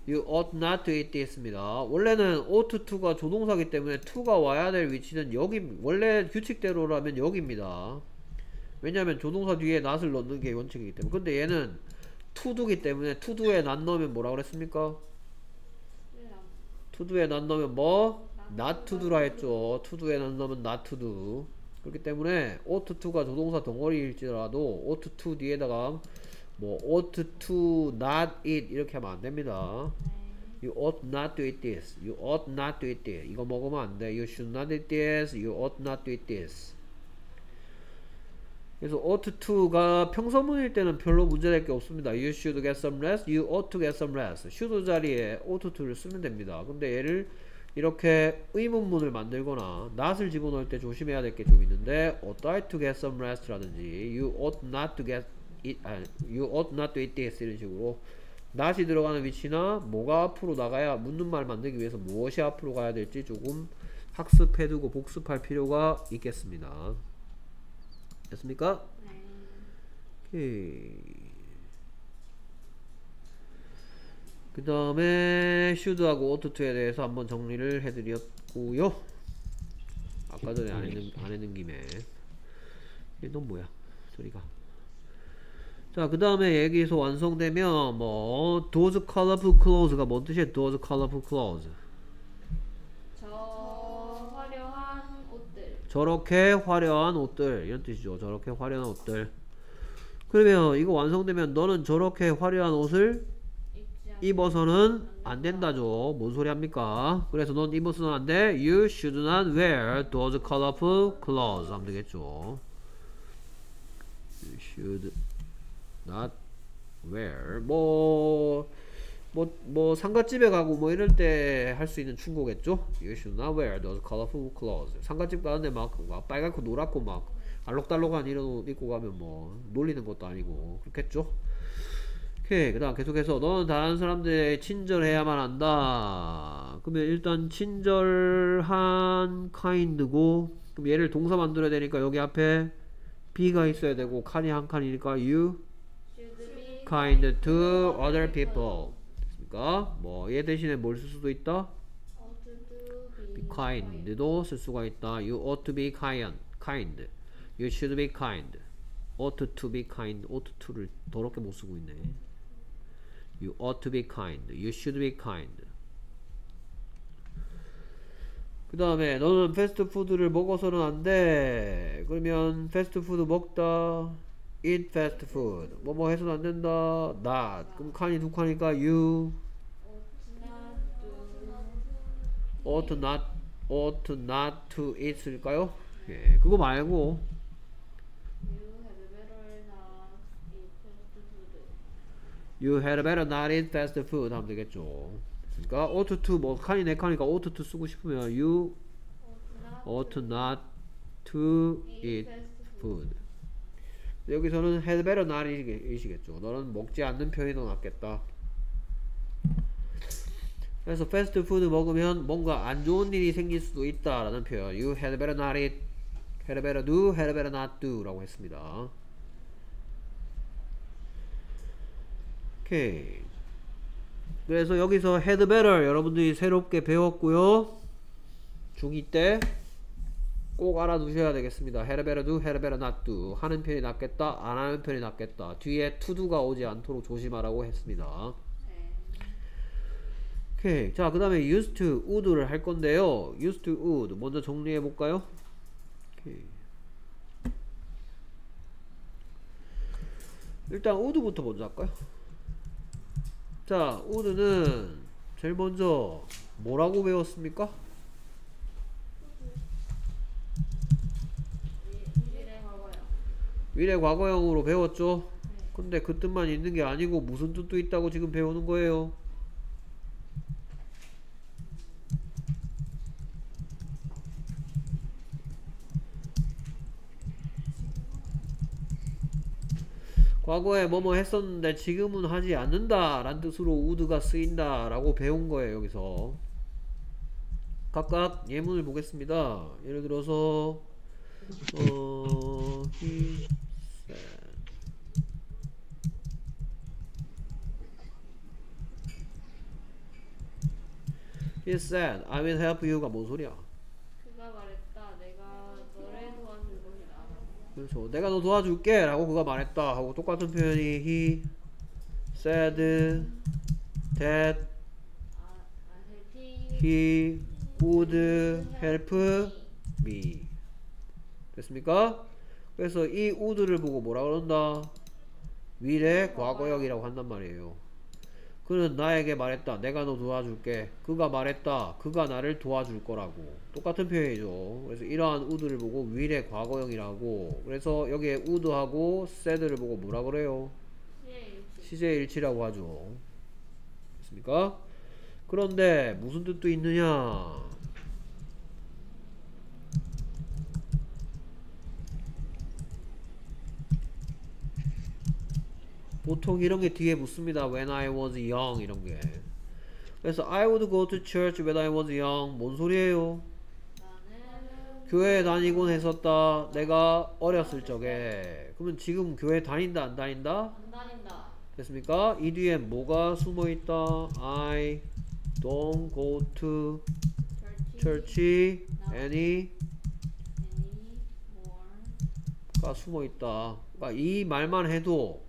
You ought not to eat this입니다. 원래는 ought to가 조동사기 때문에 to가 와야 될 위치는 여기 원래 규칙대로라면 여기입니다. 왜냐하면 조동사 뒤에 not을 넣는 게 원칙이기 때문에. 근데 얘는 to do기 때문에 to do에 not 넣으면 뭐라 그랬습니까? to do에 not 넣으면 뭐? not to do라 했죠. to do에 not 넣으면 not to do. 그렇기 때문에 ought to가 조동사 덩어리일지라도 ought to 뒤에다가 뭐 ought to not eat 이렇게 하면 안 됩니다. You ought not to eat this. You ought not to eat this. 이거 먹으면 안 돼. You should not eat this. You ought not to eat this. 그래서 ought to가 평서문일 때는 별로 문제될 게 없습니다. You should get some rest. You ought to get some rest. should 자리에 ought to를 쓰면 됩니다. 근데 얘를 이렇게 의문문을 만들거나 not을 집어넣을 때 조심해야 될 게 좀 있는데 ought I to get some rest라든지 you ought not to get it, 아니, you ought not to eat this 이런 식으로 not이 들어가는 위치나 뭐가 앞으로 나가야 묻는 말 만들기 위해서 무엇이 앞으로 가야 될지 조금 학습해두고 복습할 필요가 있겠습니다. 됐습니까? 네. 그 다음에 ought to에 대해서 한번 정리를 해드렸고요. 아까 전에 안 했는, 안 했는 김에 얘넌 뭐야? 저리가. 자, 그 다음에 여기서 완성되면 뭐 those colorful clothes가 뭔 뜻이에요? those colorful clothes. 저 화려한 옷들. 저렇게 화려한 옷들 이런 뜻이죠. 저렇게 화려한 옷들. 그러면 이거 완성되면 너는 저렇게 화려한 옷을 입어서는 안 된다죠. 뭔 소리 합니까? 그래서 넌 입어서는 안 돼. You should not wear those colorful clothes. 하면 되겠죠. You should not wear. 뭐, 뭐, 뭐, 상가집에 가고 뭐 이럴 때 할 수 있는 충고겠죠? You should not wear those colorful clothes. 상가집 가는데 막, 막 빨갛고 노랗고 막 알록달록한 이런 옷 입고 가면 뭐 놀리는 것도 아니고 그렇겠죠? 오케이 그 다음 계속해서 너는 다른 사람들에 친절해야만 한다 그러면 일단 친절한 kind고 그럼 얘를 동사 만들어야 되니까 여기 앞에 be가 있어야 되고 칸이 한 칸이니까 you kind to other people 됐습니까? 뭐 얘 대신에 뭘 쓸 수도 있다? be kind도 쓸 수가 있다 you ought to be kind kind you should be kind ought to be kind ought to를 더럽게 못 쓰고 있네 You ought to be kind. You should be kind. 그 다음에 너는 패스트푸드를 먹어서는 안 돼. 그러면 패스트푸드 먹다. Eat fast food. 뭐뭐 해서는 안 된다. not. 그럼 칸이 두 칸이니까 you ought not ought not to eat일까요? 예, 그거 말고 you had better not eat eat fast food. 하면 되겠죠. 그러니까 ought to 뭐 칸이 네 칸이니까 ought to 쓰고 싶으면 you ought not to eat eat food. 여기서는 not eat이겠죠. 너는 먹지 않는 편이 더 낫겠다. 그래서 패스트 푸드 먹으면 뭔가 안 좋은 일이 생길 수도 있다라는 표현. You had better not eat, had better do, had better not do라고 했습니다. 오케이. 그래서 여기서 had better 여러분들이 새롭게 배웠고요. 중2 때 꼭 알아두셔야 되겠습니다. better not do. 하는 편이 낫겠다, 안 하는 편이 낫겠다. 뒤에 do가 오지 않도록 조심하라고 했습니다. 네. 오케이. 자, 그 다음에 used to, would를 할 건데요. used to, would. 먼저 정리해 볼까요? 일단 would부터 먼저 할까요? 자, would는 제일 먼저 뭐라고 배웠습니까? 미래 과거요. 미래 과거형으로 배웠죠? 네. 근데 그 뜻만 있는 게 아니고 무슨 뜻도 있다고 지금 배우는 거예요. 과거에 뭐뭐 했었는데 지금은 하지 않는다 라는 뜻으로 would가 쓰인다 라고 배운 거예요 여기서 각각 예문을 보겠습니다 예를 들어서 어, He said, I will help you가 뭔 소리야? 그가 말했다. 내가 너를 도와줄 것이다. 그렇죠. 내가 너 도와줄게 라고 그가 말했다 하고 똑같은 표현이 he said that he would help me 됐습니까? 그래서 이 would를 보고 뭐라 그런다? 미래 과거형이라고 한단 말이에요. 그는 나에게 말했다. 내가 너 도와줄게. 그가 말했다. 그가 나를 도와줄 거라고. 똑같은 표현이죠. 그래서 이러한 would를 보고 미래 과거형이라고. 그래서 여기에 would하고 said를 보고 뭐라 그래요? 예, 일치. 시제일치라고 하죠. 됐습니까? 그런데 무슨 뜻도 있느냐? 보통 이런 게 뒤에 붙습니다. When I was young 이런 게. 그래서 I would go to church when I was young. 뭔 소리예요? 나는 교회 다니곤 했었다. 내가 어렸을 적에. 그러면 지금 교회 다닌다 안 다닌다? 안 다닌다. 됐습니까? 이 뒤에 뭐가 숨어 있다? I don't go to church any. 가 숨어 있다. 그러니까 이 말만 해도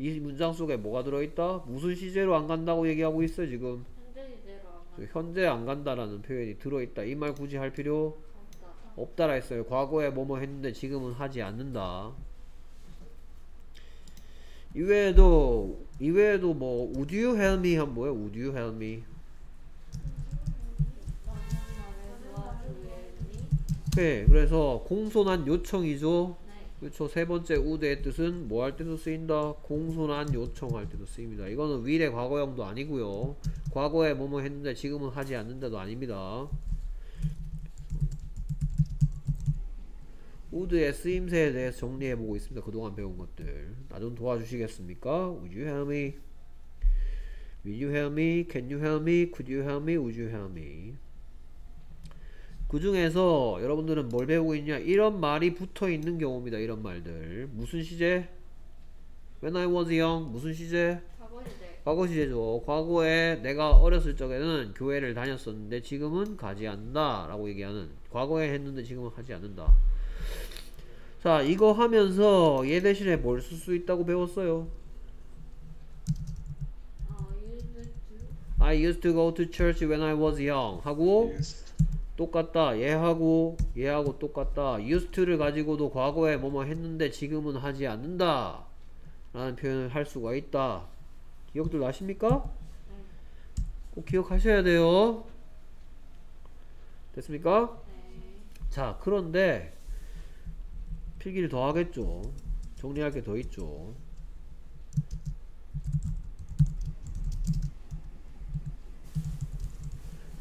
이 문장 속에 뭐가 들어 있다? 무슨 시제로 안 간다고 얘기하고 있어 지금. 현재 안 간다. 간다라는 표현이 들어 있다. 이 말 굳이 할 필요 없다. 없다라 했어요. 과거에 뭐뭐 했는데 지금은 하지 않는다. 이외에도 이외에도 뭐 Would you help me 하면 뭐예요? Would you help me? 너는 나를 도와주겠니? 네, 그래서 공손한 요청이죠. 네. 그렇죠. 세 번째 would의 뜻은 뭐 할 때도 쓰인다? 공손한 요청할 때도 쓰입니다. 이거는 위례 과거형도 아니고요. 과거에 뭐뭐 했는데 지금은 하지 않는다도 아닙니다. would의 쓰임새에 대해서 정리해보고 있습니다. 그동안 배운 것들. 나 좀 도와주시겠습니까? Would you help me? Will you help me? Can you help me? Could you help me? Would you help me? 그 중에서 여러분들은 뭘 배우고 있냐? 이런 말이 붙어 있는 경우입니다. 이런 말들. 무슨 시제? When I was young. 무슨 시제? 과거 시제. 과거 시제죠. 과거에 내가 어렸을 적에는 교회를 다녔었는데 지금은 가지 않는다. 라고 얘기하는. 과거에 했는데 지금은 하지 않는다. 자, 이거 하면서 얘 대신에 뭘 쓸 수 있다고 배웠어요? 어. I used to go to church when I was young. 하고 Yes. 똑같다. 얘하고 얘하고 똑같다. used to를 가지고도 과거에 뭐뭐 했는데 지금은 하지 않는다. 라는 표현을 할 수가 있다. 기억들 나십니까? 네. 꼭 기억하셔야 돼요. 됐습니까? 네. 자, 그런데 필기를 더 하겠죠. 정리할 게 더 있죠.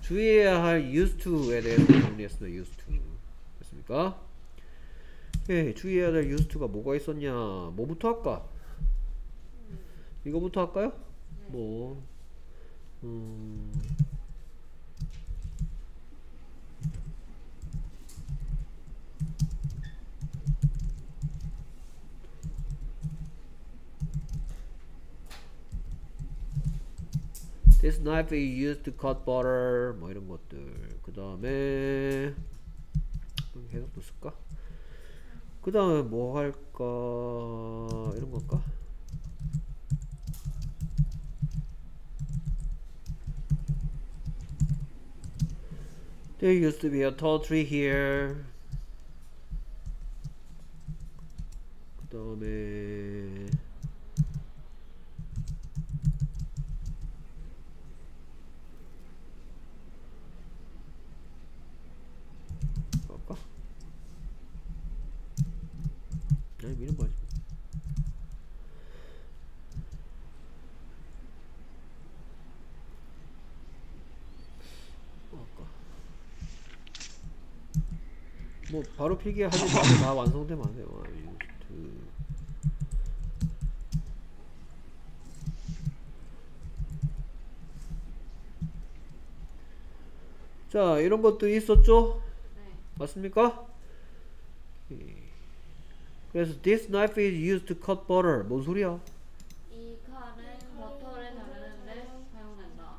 주의해야 할 used to에 대해서 정리했습니다. used to. 됐습니까? 예, 주의해야 될 used to가 뭐가 있었냐? 뭐부터 할까? 이거부터 할까요? 뭐, 음, This knife is used to cut butter. 뭐 이런 것들. 그 다음에 계속 뒀을까? 그 다음에 뭐 할까? 이런 걸까? There used to be a tall tree here. 그 다음에 거 하지 할까? 뭐 바로 필기하지 마도 다 완성되면 안 돼요. 아. 자 이런 것도 있었죠? 네. 맞습니까? 예. 그래서 this knife is used to cut butter. 뭔 소리야? 이 칼은 버터를 자르는데 사용된다.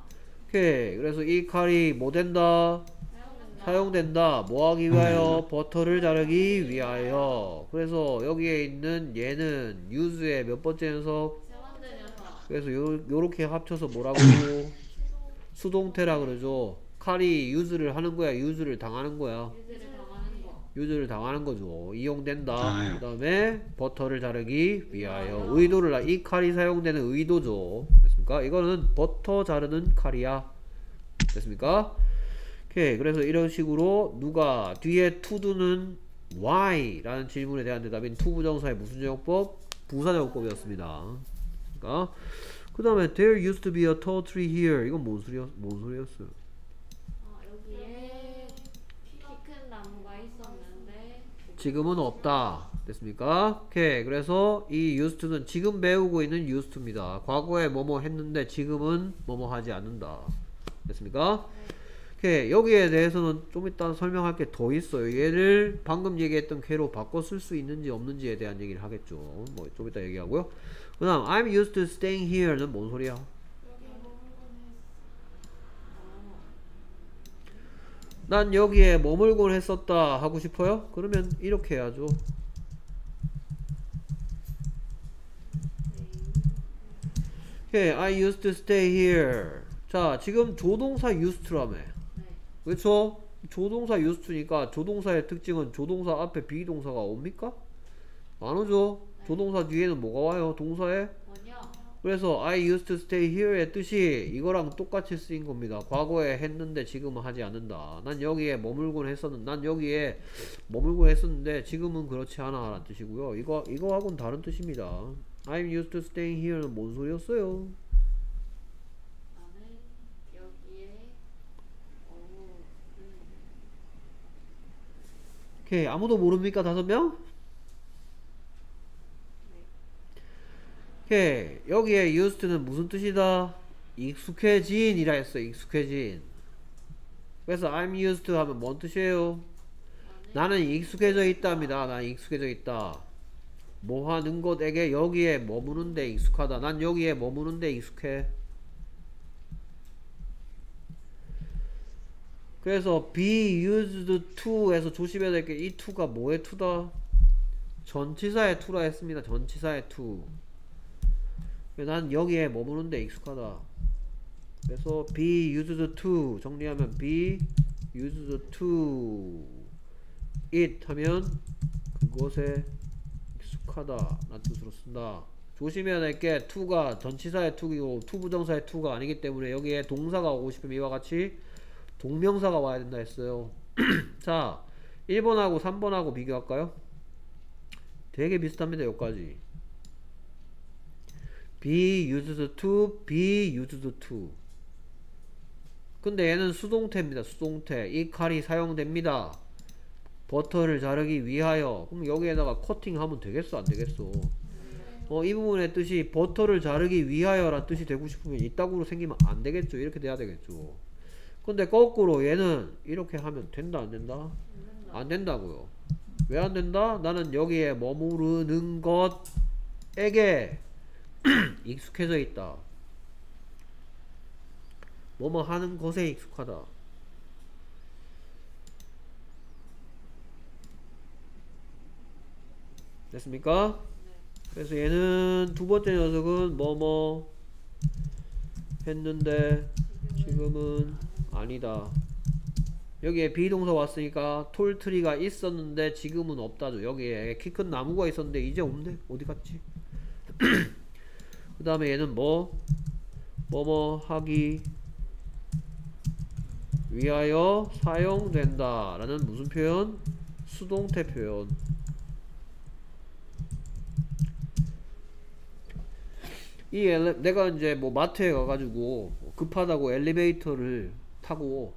오케이. 그래서 이 칼이 뭐 된다? 사용된다. 사용된다. 뭐 하기 위하여? 버터를 자르기 위하여. 그래서 여기에 있는 얘는 use의 몇 번째 녀석? 세 번째 녀석. 그래서 요, 요렇게 합쳐서 뭐라고? 수동태라 그러죠. 칼이 use를 하는 거야? use를 당하는 거야? 거. 유즈를 당하는 거죠. 이용된다. 당해요. 그 다음에 버터를 자르기 위하여 의도를 나- 이 칼이 사용되는 의도죠. 됐습니까? 이거는 버터 자르는 칼이야. 됐습니까? 오케이. 그래서 이런 식으로 누가 뒤에 to도는 why라는 질문에 대한 대답인 to 부정사의 무슨 제용법? 부사제용법이었습니다. 그러니까 그 다음에 there used to be a tall tree here. 이건 뭔 소리였, 뭔 소리였어요? 어, 여기에 키 큰 나무가 있었는데 지금은 없다. 됐습니까? 오케이. 그래서 이 used는 지금 배우고 있는 used입니다. 과거에 뭐뭐 했는데 지금은 뭐뭐 하지 않는다. 됐습니까? 오케이. 여기에 대해서는 좀 이따 설명할 게 더 있어요. 얘를 방금 얘기했던 걔로 바꿔 쓸 수 있는지 없는지에 대한 얘기를 하겠죠. 뭐 좀 이따 얘기하고요. 그 다음 I'm used to staying here는 뭔 소리야? 난 여기에 머물곤 했었다 하고 싶어요? 그러면 이렇게 해야죠. Okay, I used to stay here. 자, 지금 조동사 used to라며. 네. 그렇죠? 조동사 used to니까 조동사의 특징은 조동사 앞에 비동사가 옵니까? 안 오죠? 조동사 뒤에는 뭐가 와요? 동사에? 그래서 I used to stay here의 뜻이 이거랑 똑같이 쓰인 겁니다. 과거에 했는데 지금은 하지 않는다. 난 여기에 머물곤 했었는, 난 여기에 머물곤 했었는데 지금은 그렇지 않아 라는 뜻이고요. 이거 이거하고는 다른 뜻입니다. I'm used to staying here는 뭔 소리였어요? 음, 오케이 아무도 모릅니까 다섯 명? 오케이 여기에 used는 무슨 뜻이다? 익숙해진 이라 했어 익숙해진. 그래서 I'm used to 하면 뭔 뜻이에요? 나는 익숙해져 있답니다. 난 익숙해져 있다. 뭐 하는 것에게 여기에 머무는데 익숙하다. 난 여기에 머무는데 익숙해. 그래서 be used to에서 조심해야 될 게 이 to가 뭐의 to다? 전치사의 to라 했습니다. 전치사의 to. 난 여기에 머무는데 익숙하다. 그래서 be used to 정리하면 be used to it 하면 그것에 익숙하다 라는 뜻으로 쓴다. 조심해야 될 게 to가 전치사의 to이고 to 부정사의 to가 아니기 때문에 여기에 동사가 오고 싶으면 이와 같이 동명사가 와야 된다 했어요. 자, 1번하고 3번하고 비교할까요? 되게 비슷합니다. 여기까지. Be used to, be used to. 근데 얘는 수동태입니다. 수동태. 이 칼이 사용됩니다. 버터를 자르기 위하여. 그럼 여기에다가 커팅하면 되겠어? 안 되겠어? 어, 이 부분의 뜻이 버터를 자르기 위하여란 뜻이 되고 싶으면 이따구로 생기면 안 되겠죠? 이렇게 돼야 되겠죠? 근데 거꾸로 얘는 이렇게 하면 된다 안 된다? 안 된다고요. 왜 안 된다? 나는 여기에 머무르는 것에게 익숙해져 있다. 뭐뭐 하는 것에 익숙하다. 됐습니까? 그래서 얘는 두 번째 녀석은 뭐뭐 했는데 지금은 아니다. 여기에 비동사 왔으니까 톨트리가 있었는데 지금은 없다죠. 여기에 키 큰 나무가 있었는데 이제 없네. 어디 갔지? 그 다음에 얘는 뭐? 뭐뭐 하기 위하여 사용된다 라는 무슨 표현? 수동태 표현 이 엘레, 내가 이제 뭐 마트에 가가지고 급하다고 엘리베이터를 타고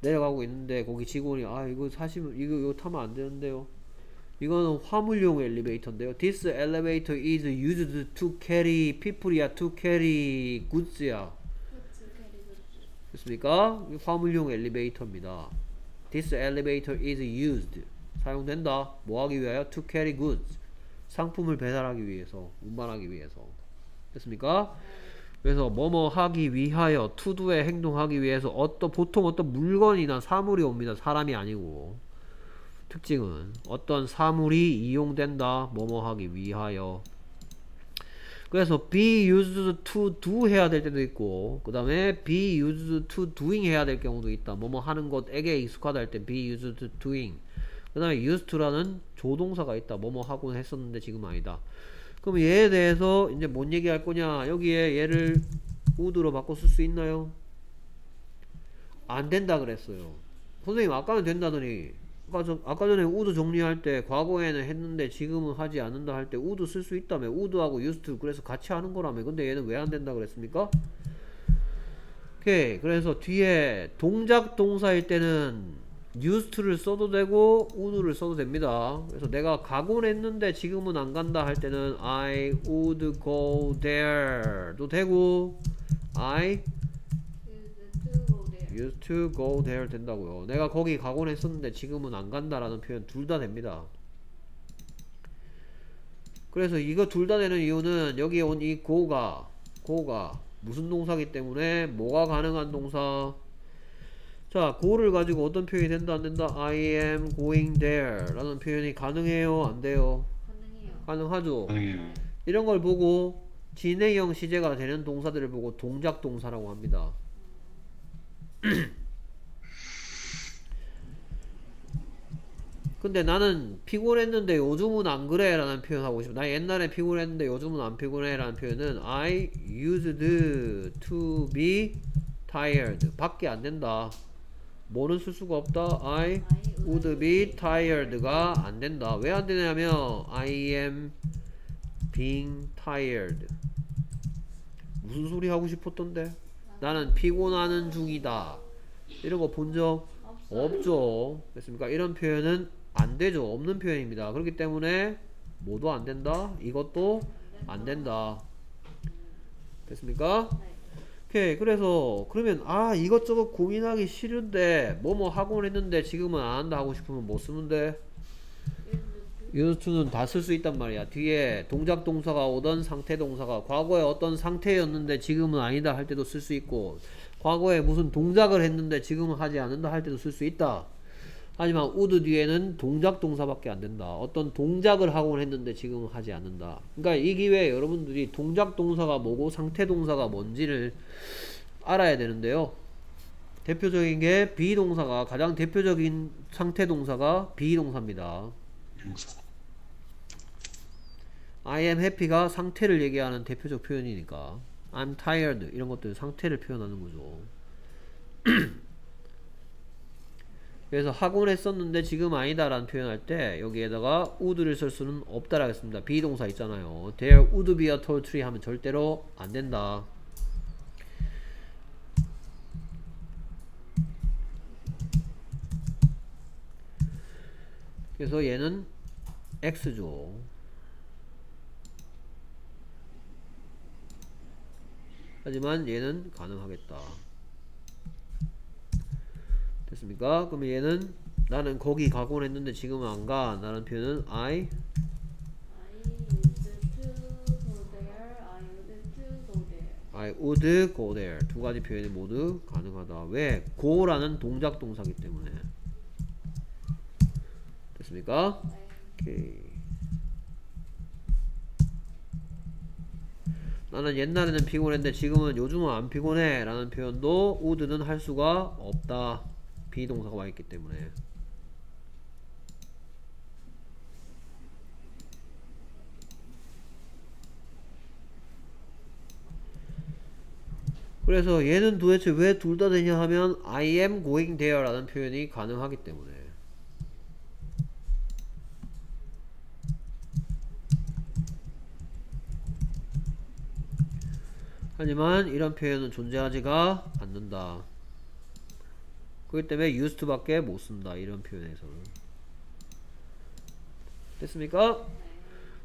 내려가고 있는데 거기 직원이 아 이거 사시면 이거 이거 타면 안 되는데요. 이거는 화물용 엘리베이터인데요. This elevator is used to carry people이야, to carry goods야. 됐습니까? 이 화물용 엘리베이터입니다. This elevator is used. 사용된다. 뭐 하기 위하여? To carry goods. 상품을 배달하기 위해서, 운반하기 위해서. 됐습니까? 그래서 뭐뭐 하기 위하여 do에 행동하기 위해서 어떤 보통 어떤 물건이나 사물이 옵니다. 사람이 아니고. 특징은 어떤 사물이 이용된다. 뭐뭐 하기 위하여. 그래서 be used to do 해야 될 때도 있고 그 다음에 be used to doing 해야 될 경우도 있다 뭐뭐 하는 것에게 익숙하다 할 때 be used to doing 그 다음에 used to라는 조동사가 있다 뭐뭐 하곤 했었는데 지금 아니다 그럼 얘에 대해서 이제 뭔 얘기할 거냐 여기에 얘를 would로 바꿔 쓸 수 있나요? 안 된다 그랬어요 선생님 아까는 된다더니 아까, 전, 아까 전에 would 정리할 때 과거에는 했는데 지금은 하지 않는다 할 때 would 쓸 수 있다며. would하고 used 그래서 같이 하는 거라며. 근데 얘는 왜 안 된다 그랬습니까? 오케이. 그래서 뒤에 동작 동사일 때는 used를 써도 되고 would를 써도 됩니다. 그래서 내가 가곤 했는데 지금은 안 간다 할 때는 I would go there도 되고 I used to go there 된다고요. 내가 거기 가곤 했었는데 지금은 안 간다라는 표현 둘 다 됩니다. 그래서 이거 둘 다 되는 이유는 여기에 온 이 go가 go가 무슨 동사기 때문에 뭐가 가능한 동사 자 go를 가지고 어떤 표현이 된다 안 된다 I am going there 라는 표현이 가능해요 안 돼요 가능해요. 가능하죠 가능해요. 이런 걸 보고 진행형 시제가 되는 동사들을 보고 동작 동사라고 합니다 근데 나는 피곤했는데 요즘은 안 그래 라는 표현 하고 싶어. 나 옛날에 피곤했는데 요즘은 안 피곤해 라는 표현은 I used to be tired. 밖에 안 된다. 뭐는 쓸 수가 없다. I would be tired가 안 된다. 왜 안 되냐면 I am being tired. 무슨 소리 하고 싶었던데 나는 피곤하는 중이다. 이런 거 본 적 없죠? 됐습니까? 이런 표현은 안 되죠. 없는 표현입니다. 그렇기 때문에 뭐도 안 된다? 이것도 안 된다. 됐습니까? 오케이. 그래서 그러면 아 이것저것 고민하기 싫은데 뭐뭐 하곤 했는데 지금은 안 한다 하고 싶으면 뭐 쓰면 돼 유즈투는 다 쓸 수 있단 말이야. 뒤에 동작 동사가 오던 상태 동사가 과거에 어떤 상태였는데 지금은 아니다 할 때도 쓸 수 있고 과거에 무슨 동작을 했는데 지금은 하지 않는다 할 때도 쓸 수 있다. 하지만 would 뒤에는 동작 동사밖에 안 된다. 어떤 동작을 하곤 했는데 지금은 하지 않는다. 그러니까 이 기회에 여러분들이 동작 동사가 뭐고 상태 동사가 뭔지를 알아야 되는데요. 대표적인 게 비동사가 가장 대표적인 상태 동사가 비동사입니다 I am happy가 상태를 얘기하는 대표적 표현이니까. I'm tired. 이런 것들 상태를 표현하는 거죠. 그래서 하곤 했었는데 지금 아니다 라는 표현할 때 여기에다가 would를 쓸 수는 없다라고 했습니다. 비동사 있잖아요. There would be a tall tree 하면 절대로 안 된다. 그래서 얘는 X죠 하지만 얘는 가능하겠다 됐습니까? 그러면 얘는 나는 거기 가곤 했는데 지금은 안 가. 라는 표현은 I. I would go there. 두 가지 표현이 모두 가능하다. 왜? go라는 동작 동사기 때문에. 됐습니까? 오케이. 나는 옛날에는 피곤했는데 지금은 요즘은 안 피곤해 라는 표현도 would는 할 수가 없다. 비동사가 와 있기 때문에. 그래서 얘는 도대체 왜 둘 다 되냐 하면 I am going there 라는 표현이 가능하기 때문에 하지만 이런 표현은 존재하지가 않는다 그렇기 때문에 used to밖에 못 쓴다 이런 표현에서는 됐습니까?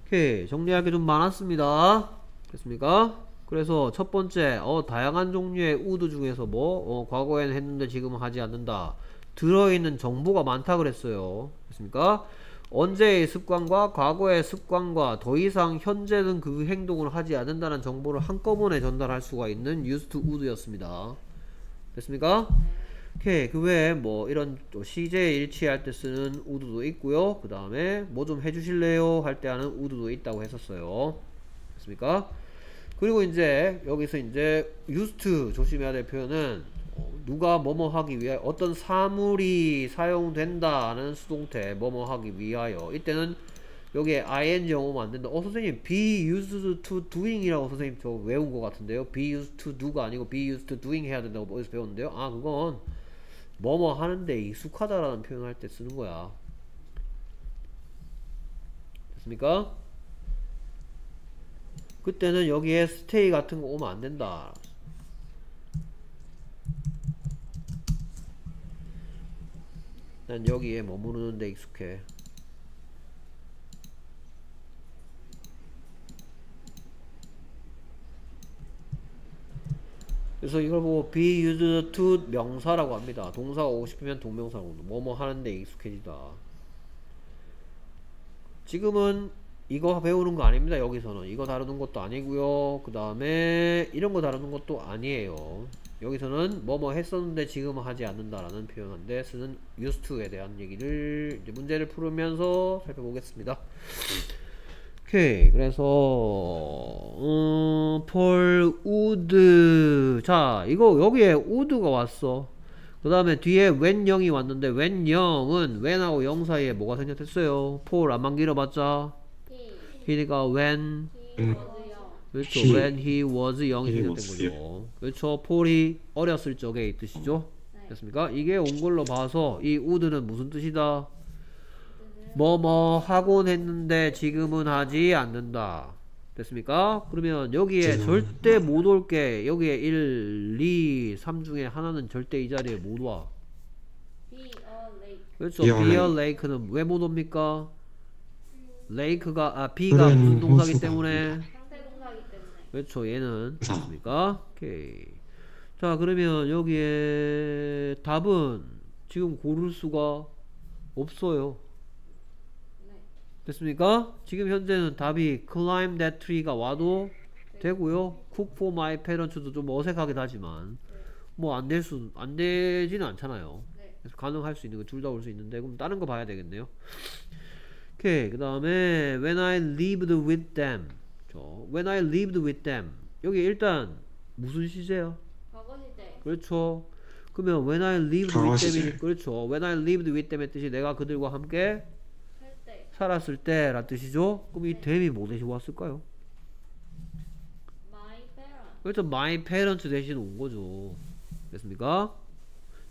오케이 정리할 게 좀 많았습니다 됐습니까? 그래서 첫 번째 어 다양한 종류의 우드 중에서 뭐 어, 과거에는 했는데 지금은 하지 않는다 들어있는 정보가 많다 그랬어요 됐습니까? 언제의 습관과 과거의 습관과 더 이상 현재는 그 행동을 하지 않는다는 정보를 한꺼번에 전달할 수가 있는 used to would였습니다. 됐습니까? 오케이. 그 외에 뭐 이런 또 시제 일치할 때 쓰는 would도 있고요. 그 다음에 뭐 좀 해주실래요? 할 때 하는 would도 있다고 했었어요. 됐습니까? 그리고 이제 여기서 이제 used to 조심해야 될 표현은 어, 누가 뭐뭐 하기 위해 어떤 사물이 사용된다는 수동태 뭐뭐 하기 위하여. 이때는 여기에 ing 영어면 안 된다. 어 선생님 be used to doing 이라고 선생님 저 외운 것 같은데요. be used to do가 아니고 be used to doing 해야 된다고 어디서 배웠는데요? 아 그건 뭐뭐 하는데 익숙하다라는 표현할 때 쓰는 거야. 됐습니까? 그때는 여기에 stay 같은 거 오면 안 된다. 난 여기에 머무르는 데 익숙해. 그래서 이걸 보고 be used to 명사라고 합니다. 동사가 오고 싶으면 동명사로 뭐뭐 하는데 익숙해지다. 지금은 이거 배우는 거 아닙니다. 여기서는 이거 다루는 것도 아니고요. 그 다음에 이런 거 다루는 것도 아니에요. 여기서는 뭐뭐 했었는데 지금은 하지 않는다라는 표현인데 쓰는 used to에 대한 얘기를 이제 문제를 풀으면서 살펴보겠습니다. 오케이. 그래서 음, Paul would 자 이거 여기에 would가 왔어. 그 다음에 뒤에 when 영이 왔는데 when 영은 when하고 영 사이에 뭐가 생략됐어요? 폴 안만 길어봤자? 그러니까 was young 그렇죠 He- when he was young이 he was 거죠 그렇죠 폴이 어렸을 적에 이 뜻이죠 네. 됐습니까 이게 온 걸로 봐서 이 우드는 무슨 뜻이다 뭐뭐 하곤 했는데 지금은 하지 않는다. 됐습니까? 그러면 여기에 절대 못 올 게 여기에 1, 2, 3 중에 하나는 절대 이 자리에 못 와. be a lake 그렇죠. Be a lake. lake는 왜 못 옵니까? lake가 아 be가 그런 무슨 동사기 호수가 때문에 상대 동사기 때문에 그렇죠. 얘는 사. 됐습니까? 오케이. 자, 그러면 여기에 답은 지금 고를 수가 없어요. 네 됐습니까? 지금 현재는 답이 climb that tree가 와도 되고요. cook for my parents도 좀 어색하긴 하지만 뭐 안 될 수, 안 되지는 않잖아요. 네. 그래서 가능할 수 있는 거 둘 다 올 수 있는데 그럼 다른 거 봐야 되겠네요. 오케이. 그 다음에 when I lived with them. 저 when I lived with them. 여기 일단 무슨 시제야? 과거 시제 그렇죠. 그러면 when I lived with 시제. them이 그렇죠. when I lived with them의 뜻이 내가 그들과 함께 할때 살았을 때라 뜻이죠. 그럼 이 them이 뭐 대신 왔을까요? my parents 그렇죠. my parents 대신 온 거죠. 됐습니까?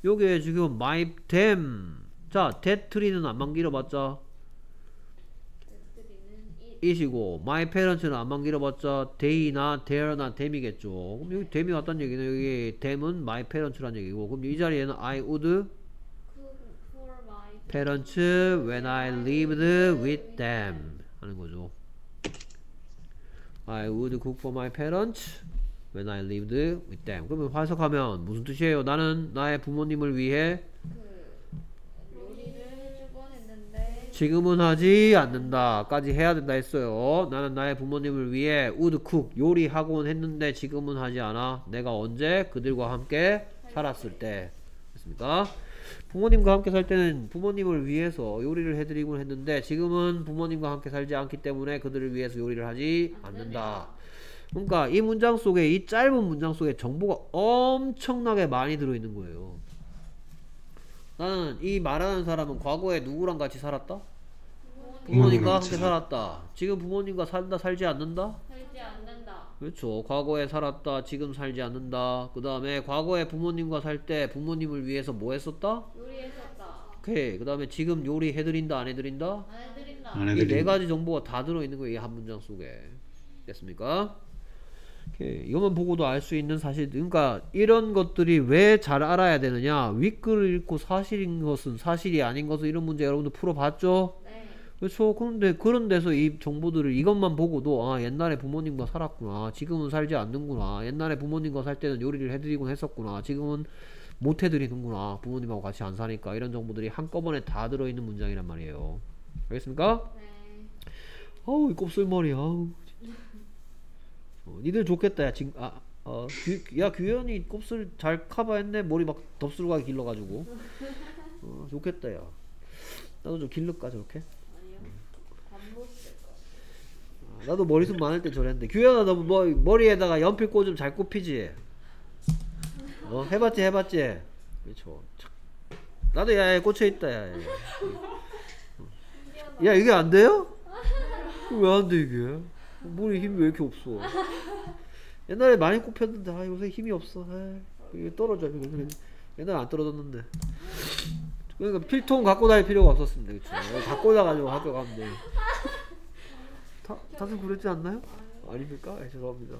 요게 지금 my them. 자, that tree는 안만 길어봤자 it it이고 my parents는 안만 길어봤자 they나 their나 them이겠죠. 그럼 여기 them이 왔다는 얘기는 여기 them은 my parents라는 얘기고 그럼 이 자리에는 I would parents when I lived with them 하는 거죠. I would cook for my parents when I lived with them. 그러면 해석하면 무슨 뜻이에요? 나는 나의 부모님을 위해 그 요리를 해주곤 했는데 지금은 하지 않는다까지 해야 된다 했어요. 나는 나의 부모님을 위해 cook 요리하곤 했는데 지금은 하지 않아. 내가 언제 그들과 함께 살았을 때 됐습니까? 부모님과 함께 살 때는 부모님을 위해서 요리를 해드리곤 했는데 지금은 부모님과 함께 살지 않기 때문에 그들을 위해서 요리를 하지 않는다. 그러니까 이 문장 속에 이 짧은 문장 속에 정보가 엄청나게 많이 들어있는 거예요. 나는 이 말하는 사람은 과거에 누구랑 같이 살았다? 부모님 부모님과 함께 살았다. 지금 부모님과 산다, 살지 않는다? 살지 않는다. 그렇죠. 과거에 살았다. 지금 살지 않는다. 그 다음에 과거에 부모님과 살 때 부모님을 위해서 뭐 했었다? 요리했었다. 오케이. 그 다음에 지금 요리 해드린다, 안 해드린다? 안 해드린다. 안이 해드린다. 네 가지 정보가 다 들어있는 거예요. 이 한 문장 속에. 됐습니까? 오케이. 이것만 보고도 알 수 있는 사실. 그러니까 이런 것들이 왜 잘 알아야 되느냐? 윗글을 읽고 사실인 것은 사실이 아닌 것은 이런 문제 여러분들 풀어봤죠? 네. 그렇죠. 그런데 그런 데서 이 정보들을 이것만 보고도 아 옛날에 부모님과 살았구나. 지금은 살지 않는구나. 옛날에 부모님과 살 때는 요리를 해드리곤 했었구나. 지금은 못 해드리는구나. 부모님하고 같이 안 사니까 이런 정보들이 한꺼번에 다 들어있는 문장이란 말이에요. 알겠습니까? 네. 어우 이 곱슬머리 아우. 어, 니들 좋겠다 야 지금 아 어, 규, 야 규현이 곱슬 잘 커버했네 머리 막 덥수룩하게 길러가지고 어, 좋겠다 야 나도 좀 길를까 저렇게. 아, 나도 머리숱 많을 때 저랬는데 규현아 너 뭐, 머리에다가 연필 꽂으면 잘 꼽히지 어 해봤지 해봤지 그렇죠 착. 나도 야야 꽂혀있다 야야 야 이게 안 돼요? 왜 안 돼 이게? 머리 힘이 왜 이렇게 없어? 옛날에 많이 꼽혔는데 아 요새 힘이 없어. 아, 이게 떨어져. 이거. 옛날에 안 떨어졌는데. 그러니까 필통 갖고 다닐 필요가 없었습니다. 그쵸? 갖고 나가지고 학교 가면 돼. 다, 다들 그랬지 않나요? 아닙니까? 네, 죄송합니다.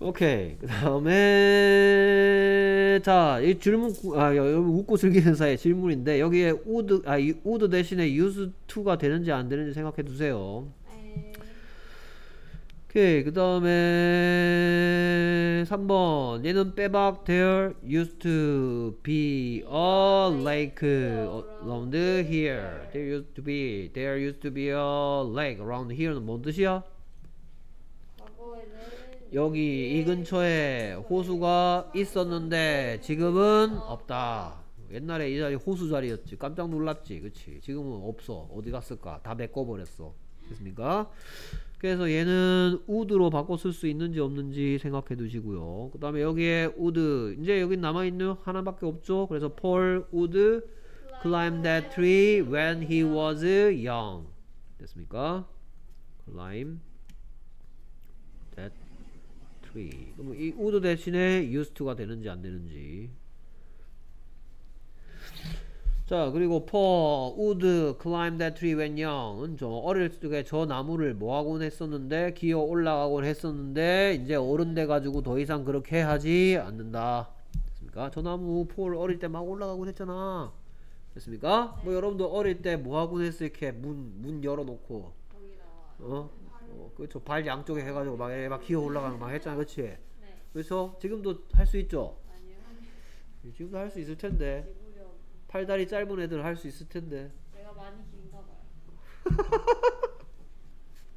오케이. 그 다음에, 자, 이 질문, 구- 아, 여러분 웃고 즐기는 사이에 질문인데, 여기에 would, 아, 이 would 대신에 use to가 되는지 안 되는지 생각해 두세요. 네. 오케이. 그 다음에, 3번. 얘는 빼박, there used to be a lake around here. There used to be, there used to be a lake around here는 뭔 뜻이야? 여기 이 근처에 호수가 있었는데 지금은 없다. 옛날에 이 자리 호수 자리였지. 깜짝 놀랐지. 그치? 지금은 없어. 어디 갔을까? 다 메꿔버렸어. 됐습니까? 그래서 얘는 would로 바꿔 쓸 수 있는지 없는지 생각해 두시고요. 그 다음에 여기에 would. 이제 여기 남아있는 하나밖에 없죠? 그래서 Paul would climb that tree when he was young. 됐습니까? climb that tree. 그럼 이 would 대신에 used to가 되는지 안 되는지. 자 그리고 Paul would climb that tree when young은 저 어릴 적에 저 나무를 뭐 하곤 했었는데 기어 올라가곤 했었는데 이제 어른 돼 가지고 더 이상 그렇게 하지 않는다. 됐습니까? 저 나무 폴 어릴 때 막 올라가곤 했잖아. 됐습니까? 뭐 여러분도 어릴 때 뭐 하곤 했어 이렇게 문 문 열어놓고. 어? 어 그렇죠 발 양쪽에 해가지고 막, 이렇게 막 기어 올라가는 거막 했잖아 그치? 네. 그래서 지금도 할 수 있죠? 지금도 할 수 있을 텐데. 팔다리 짧은 애들 할수 있을 텐데 내가 많이 긴가 봐요.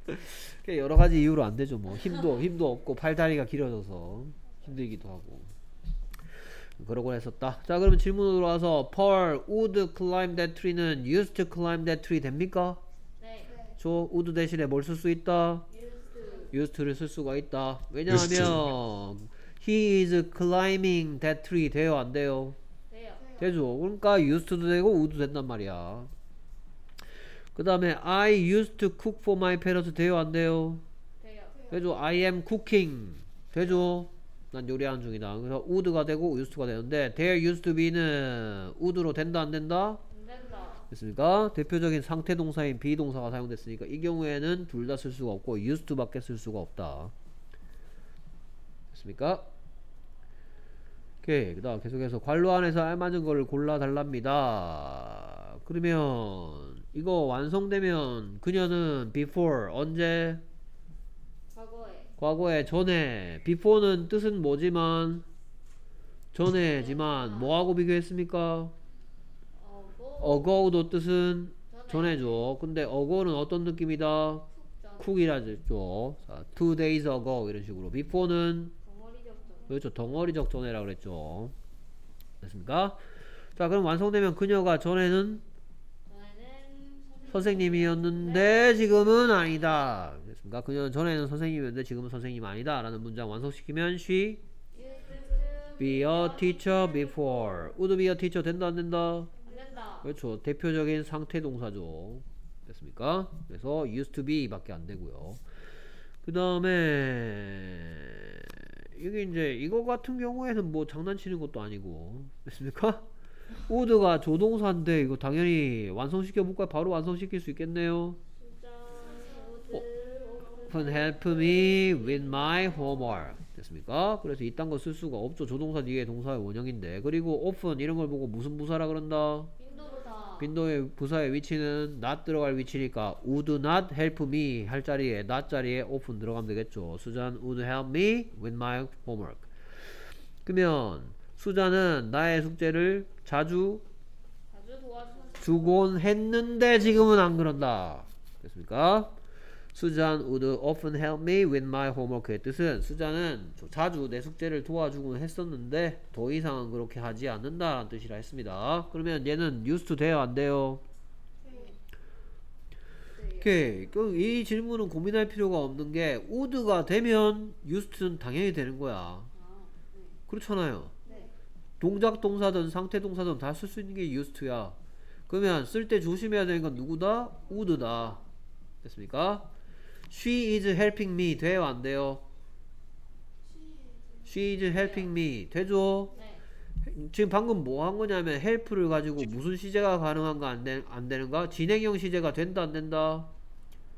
그 여러 가지 이유로 안 되죠 뭐 힘도 힘도 없고 팔다리가 길어져서 힘들기도 하고 그러고 했었다 자 그러면 질문으로 돌아와서 Paul would climb that tree는 used to climb that tree 됩니까? 네. 저 would 대신에 뭘 쓸 수 있다? used used to를 쓸 수가 있다 왜냐하면 he is climbing that tree 돼요 안 돼요? 되죠. 그러니까 used to도 되고 would 된단 말이야. 그 다음에 I used to cook for my parents 돼요 안 돼요? 돼요. 되죠. I am cooking 되죠. 난 요리하는 중이다. 그래서 would가 되고 used to가 되는데 there used to be는 would로 된다 안 된다? 안 된다. 됐습니까? 대표적인 상태 동사인 비동사가 사용됐으니까 이 경우에는 둘 다 쓸 수가 없고 used to밖에 쓸 수가 없다. 됐습니까? 오케이. 그 다음 계속해서 관로 안에서 알맞은 거를 골라 달랍니다. 그러면 이거 완성되면 그녀는 before 언제 과거에. 과거에 전에 before는 뜻은 뭐지만 전에지만 뭐하고 비교했습니까? ago도 뜻은 전에. 전에죠. 근데 ago는 어떤 느낌이다? 전. 쿡이라죠. 자, two days ago 이런 식으로. before는. 그렇죠. 덩어리적 전에라 그랬죠. 됐습니까? 자, 그럼 완성되면 그녀가 전에는 선생님이었는데 지금은 아니다. 됐습니까? 그녀는 전에는 선생님이었는데 지금은 선생님 아니다. 라는 문장 완성시키면 she be a teacher before. would be a teacher 된다 안 된다? 안 된다. 그렇죠. 대표적인 상태 동사죠. 됐습니까? 그래서 used to be 밖에 안 되고요. 그 다음에 이게 이제 이거 같은 경우에는 뭐 장난치는 것도 아니고 됐습니까? would가 조동사인데 이거 당연히 완성시켜 볼까요? 바로 완성시킬 수 있겠네요. Can help me with my homework. 됐습니까? 그래서 이딴 거 쓸 수가 없죠. 조동사 뒤에 동사의 원형인데. 그리고 often 이런 걸 보고 무슨 부사라 그런다? 빈도의 부사의 위치는 not 들어갈 위치니까 would not help me 할 자리에 not 자리에 often 들어가면 되겠죠. 수잔 would help me with my homework. 그러면 수잔은 나의 숙제를 자주 자주 주곤 했는데 지금은 안 그런다. 됐습니까? 수잔 would often help me with my homework의 뜻은 수잔은 자주 내 숙제를 도와주곤 했었는데 더 이상은 그렇게 하지 않는다라는 뜻이라 했습니다. 그러면 얘는 used to 돼요 안 돼요? 네. 오케이. 그럼 이 질문은 고민할 필요가 없는 게 would가 되면 used는 당연히 되는 거야. 아, 네. 그렇잖아요. 네. 동작 동사든 상태 동사든 다 쓸 수 있는 게 used야. 그러면 쓸 때 조심해야 되는 건 누구다? would다. 됐습니까? She is helping me 돼요 안 돼요? She is helping me 되죠? 네. 지금 방금 뭐 한 거냐면 help를 가지고 무슨 시제가 가능한가 안, 되, 안 되는가? 진행형 시제가 된다 안 된다?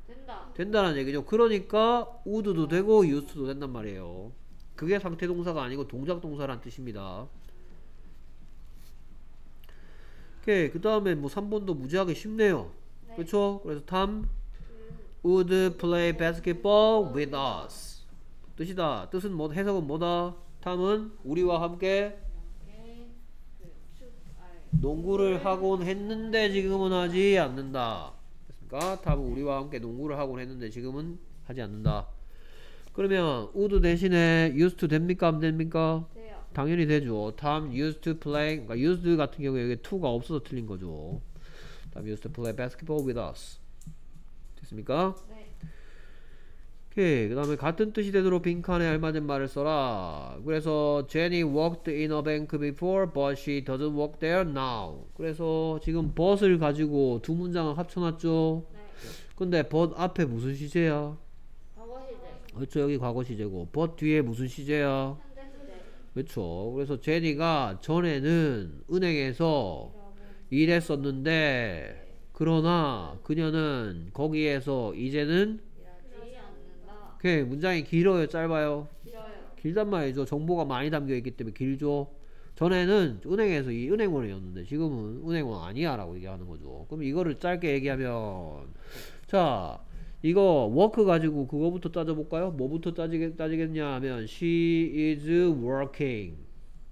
된다. 된다는 얘기죠. 그러니까 would도 되고 used도 된단 말이에요. 그게 상태 동사가 아니고 동작 동사란 뜻입니다. 오케이. 그 다음에 뭐 3번도 무지하게 쉽네요. 네. 그렇죠? 그래서 탐 would play basketball with us. 뜻이다. 뜻은 뭐 해석은 뭐다? 탐은 우리와 함께. 농구를 하곤 했는데 지금은 하지 않는다. 됐습니까? 탐은 우리와 함께 농구를 하곤 했는데 지금은 하지 않는다. 그러면 would 대신에 used to 됩니까? 안 됩니까? 돼요. 당연히 되죠. 탐 used to play 그러니까 used 같은 경우에 여기 to가 없어서 틀린 거죠. 탐 used to play basketball with us. 됐습니까? 네. 오케이. 그 다음에 같은 뜻이 되도록 빈칸에 알맞은 말을 써라. 그래서 Jenny worked in a bank before, but she doesn't work there now. 그래서 지금 but을 가지고 두 문장을 합쳐놨죠. 네. 근데 but 앞에 무슨 시제야? 과거 시제. 그렇죠. 여기 과거 시제고 but 뒤에 무슨 시제야? 그렇죠. 그래서 제니가 전에는 은행에서 일했었는데 그러나 그녀는 거기에서 이제는. 오케이 문장이 길어요. 짧아요? 길어요. 길단 말이죠. 정보가 많이 담겨있기 때문에 길죠. 전에는 은행에서 이 은행원이었는데 지금은 은행원 아니야 라고 얘기하는 거죠. 그럼 이거를 짧게 얘기하면 자 이거 work 가지고 그거부터 따져볼까요? 뭐부터 따지겠, 따지겠냐 하면 she is working.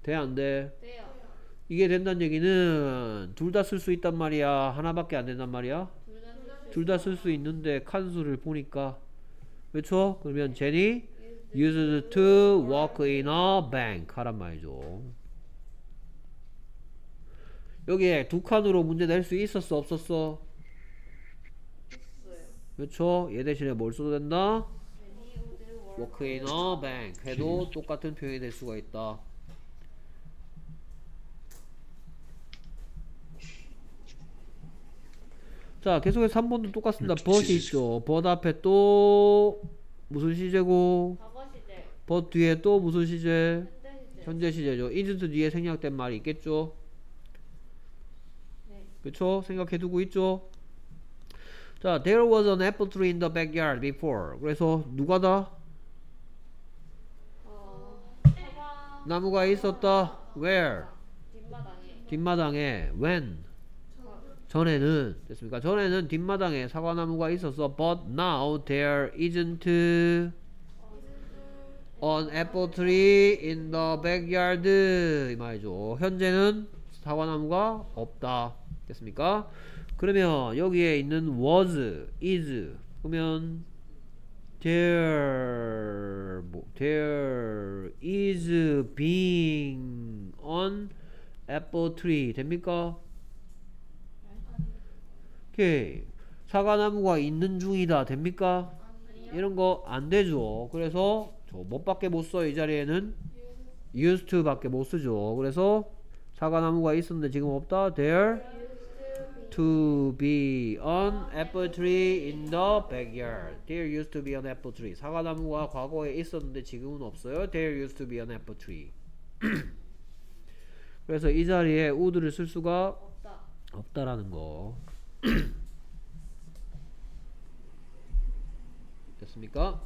돼 안 돼? 돼요. 이게 된다는 얘기는 둘 다 쓸 수 있단 말이야 하나밖에 안 된단 말이야 둘다 둘다 쓸 수 있는데 칸수를 보니까 그렇죠? 그러면 Jenny used to work in a bank 하란 말이죠 여기에 두 칸으로 문제 낼 수 있었어 없었어? 그렇죠? 얘 대신에 뭘 써도 된다? work in a bank 해도 똑같은 표현이 될 수가 있다 자 계속해서 3번도 똑같습니다. but이 있죠. but 앞에 또 무슨 시제고? but 뒤에 또 무슨 시제? 현재 시제. 현재 시제죠 isn't 뒤에 생략된 말이 있겠죠? 네. 그쵸? 생각해두고 있죠? 자 there was an apple tree in the backyard before. 그래서 누가다? 어. 나무가 있었다. Where? 뒷마당에. 뒷마당에. When 전에는 됐습니까? 전에는 뒷마당에 사과나무가 있었어. But now there isn't an apple tree in the backyard. 이 말이죠. 현재는 사과나무가 없다. 됐습니까? 그러면 여기에 있는 was, is 그러면 there 뭐 there is being an apple tree 됩니까? 오케이 사과나무가 있는 중이다 됩니까? 이런 거 안 되죠 그래서 저 못밖에 못 써 이 자리에는 used to 밖에 못 쓰죠. 그래서 사과나무가 있었는데 지금 없다. There to be an apple tree in the backyard. There used to be an apple tree. 사과나무가 과거에 있었는데 지금은 없어요. There used to be an apple tree. 그래서 이 자리에 would를 쓸 수가 없다. 없다라는 거. 됐습니까?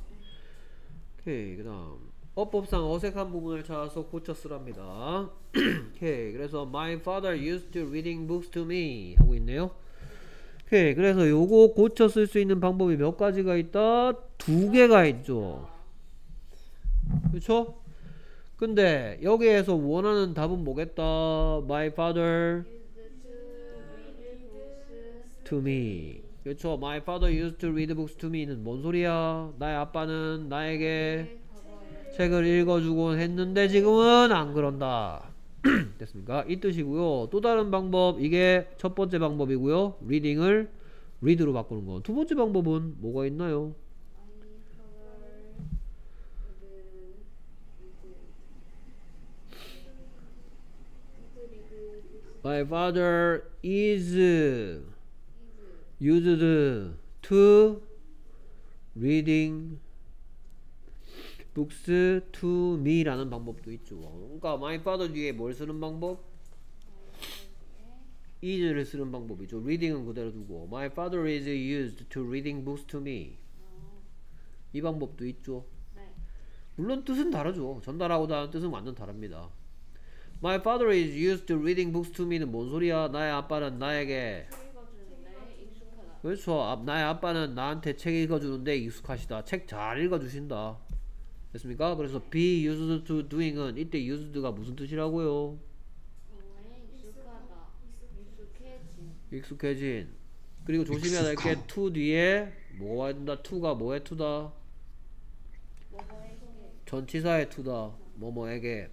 오케이 그 다음 어법상 어색한 부분을 찾아서 고쳐 쓰랍니다. 오케이 그래서 my father used to reading books to me 하고 있네요. 오케이 그래서 요거 고쳐 쓸 수 있는 방법이 몇 가지가 있다? 두 개가 있죠. 그렇죠? 근데 여기에서 원하는 답은 뭐겠다? My father to me. 그렇죠. My father used to read books to me는 뭔 소리야? 나의 아빠는 나에게 책을 읽어주곤 했는데 지금은 안 그런다. 됐습니까? 이 뜻이고요. 또 다른 방법 이게 첫 번째 방법이고요. reading을 read로 바꾸는 거. 두 번째 방법은 뭐가 있나요? My father is used to reading books to me라는 방법도 있죠. 그러니까 my father 뒤에 뭘 쓰는 방법? is를 쓰는 방법이죠. reading은 그대로 두고 my father is used to reading books to me 이 방법도 있죠. 네. 물론 뜻은 다르죠. 전달하고자 뜻은 완전 다릅니다. My father is used to reading books to me는 뭔 소리야? 나의 아빠는 나에게 읽어주는데 익숙하다. 그렇죠. 아, 나의 아빠는 나한테 책 읽어주는데 익숙하시다. 책 잘 읽어주신다. 됐습니까? 그래서 be used to doing은 이때 used가 무슨 뜻이라고요? 네, 익숙하다. 익숙해진. 익숙해진. 그리고 조심해야 될 게 to 뒤에 뭐가 와야 된다? to가 뭐의 to다? 뭐뭐에게 전치사의 to다. 뭐뭐에게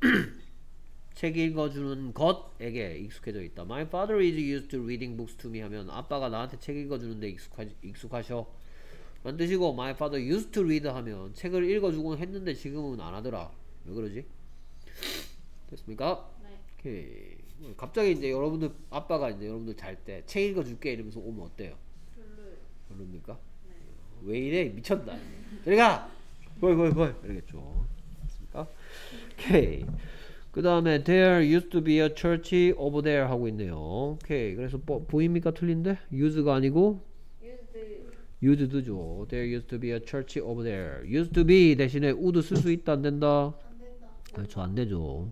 책 읽어주는 것에게 익숙해져 있다. My father is used to reading books to me 하면 아빠가 나한테 책 읽어주는데 익숙하, 익숙하셔. 란 뜻이고 My father used to read 하면 책을 읽어주곤 했는데 지금은 안 하더라. 왜 그러지? 됐습니까? 네. 오케이. 뭐 갑자기 이제 여러분들 아빠가 이제 여러분들 잘 때 책 읽어줄게 이러면서 오면 어때요? 별로요. 별로입니까? 네. 왜 이래 미쳤다. 저리가. 보이 보이 이러겠죠. 됐습니까? 오케이. 그 다음에 there used to be a church over there 하고 있네요. 오케이. 그래서 뭐, 보입니까? 틀린데? use가 아니고 used used죠. There used to be a church over there. used to be 대신에 would 쓸 수 있다 안 된다? 안 된다. 그렇죠. 안 되죠.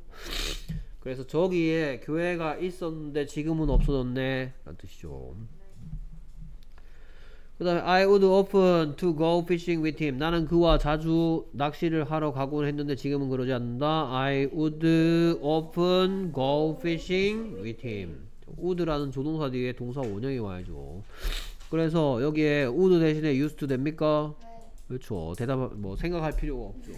그래서 저기에 교회가 있었는데 지금은 없어졌네. 라는 뜻이죠. 그 다음에 I would often to go fishing with him. 나는 그와 자주 낚시를 하러 가곤 했는데 지금은 그러지 않는다. I would often go fishing with him. would라는 조동사 뒤에 동사 원형이 와야죠. 그래서 여기에 would 대신에 used to 됩니까? 그렇죠. 대답 뭐 생각할 필요가 없죠.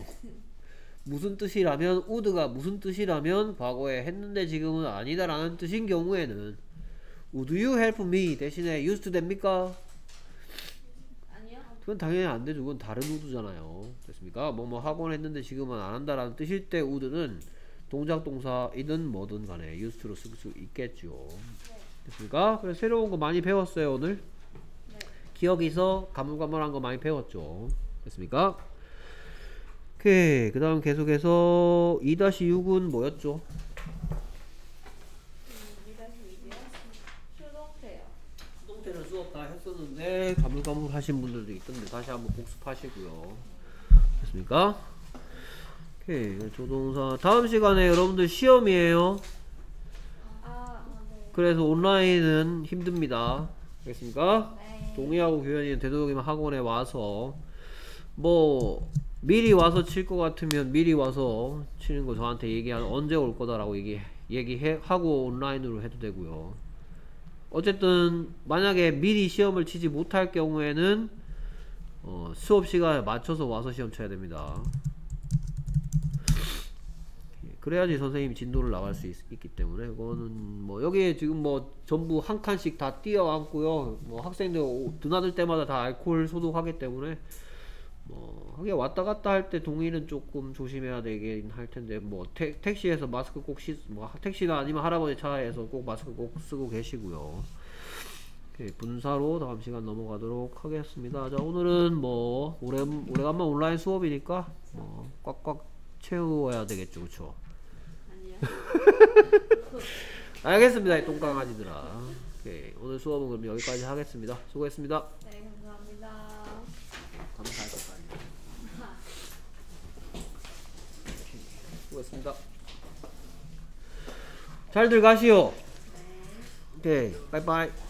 무슨 뜻이라면 would가 무슨 뜻이라면 과거에 했는데 지금은 아니다라는 뜻인 경우에는 would you help me 대신에 used to 됩니까? 그건 당연히 안 되죠. 그건 다른 would잖아요. 됐습니까? 뭐 뭐 하곤 했는데 지금은 안 한다라는 뜻일 때 would는 동작 동사이든 뭐든 간에 used to로 쓸 수 있겠죠. 됐습니까? 그래서 새로운 거 많이 배웠어요 오늘. 네. 기억에서 가물가물한 거 많이 배웠죠. 됐습니까? 오케이. 그 다음 계속해서 2-6은 뭐였죠? 미라시 위디오 수동태요. 수동태는 수업 다 했었는데 가물가물 하신 분들도 있던데 다시 한번 복습하시고요. 됐습니까? 오케이. 조동사. 다음 시간에 여러분들 시험이에요. 아, 네. 그래서 온라인은 힘듭니다. 알겠습니까? 네. 동의하고 교현이는 되도록이면 학원에 와서 뭐 미리 와서 칠 것 같으면 미리 와서 치는 거 저한테 얘기한 언제 올 거다라고 얘기 얘기해 하고 온라인으로 해도 되고요. 어쨌든 만약에 미리 시험을 치지 못할 경우에는 어, 수업 시간에 맞춰서 와서 시험 쳐야 됩니다. 그래야지 선생님이 진도를 나갈 수 있, 기 때문에 그거는 뭐 여기에 지금 뭐 전부 한 칸씩 다 띄어 앉고요 뭐 학생들 오- 드나들 때마다 다 알코올 소독하기 때문에 뭐 하게 왔다 갔다 할 때 동의는 조금 조심해야 되긴 할 텐데 뭐 택, 택시에서 마스크 꼭 씻, 뭐 택시나 아니면 할아버지 차에서 꼭 마스크 꼭 쓰고 계시고요. 오케이, 분사로 다음 시간 넘어가도록 하겠습니다. 자 오늘은 뭐 오래 오래간만 온라인 수업이니까 뭐 꽉꽉 채워야 되겠죠, 그렇죠? 아니요. 알겠습니다, 이 똥강아지들아. 오케이, 오늘 수업은 그럼 여기까지 하겠습니다. 수고했습니다. 네, 감사합니다. 것까지. 수고했습니다. 잘들 가시오. 네. 오케이, 빠이빠이.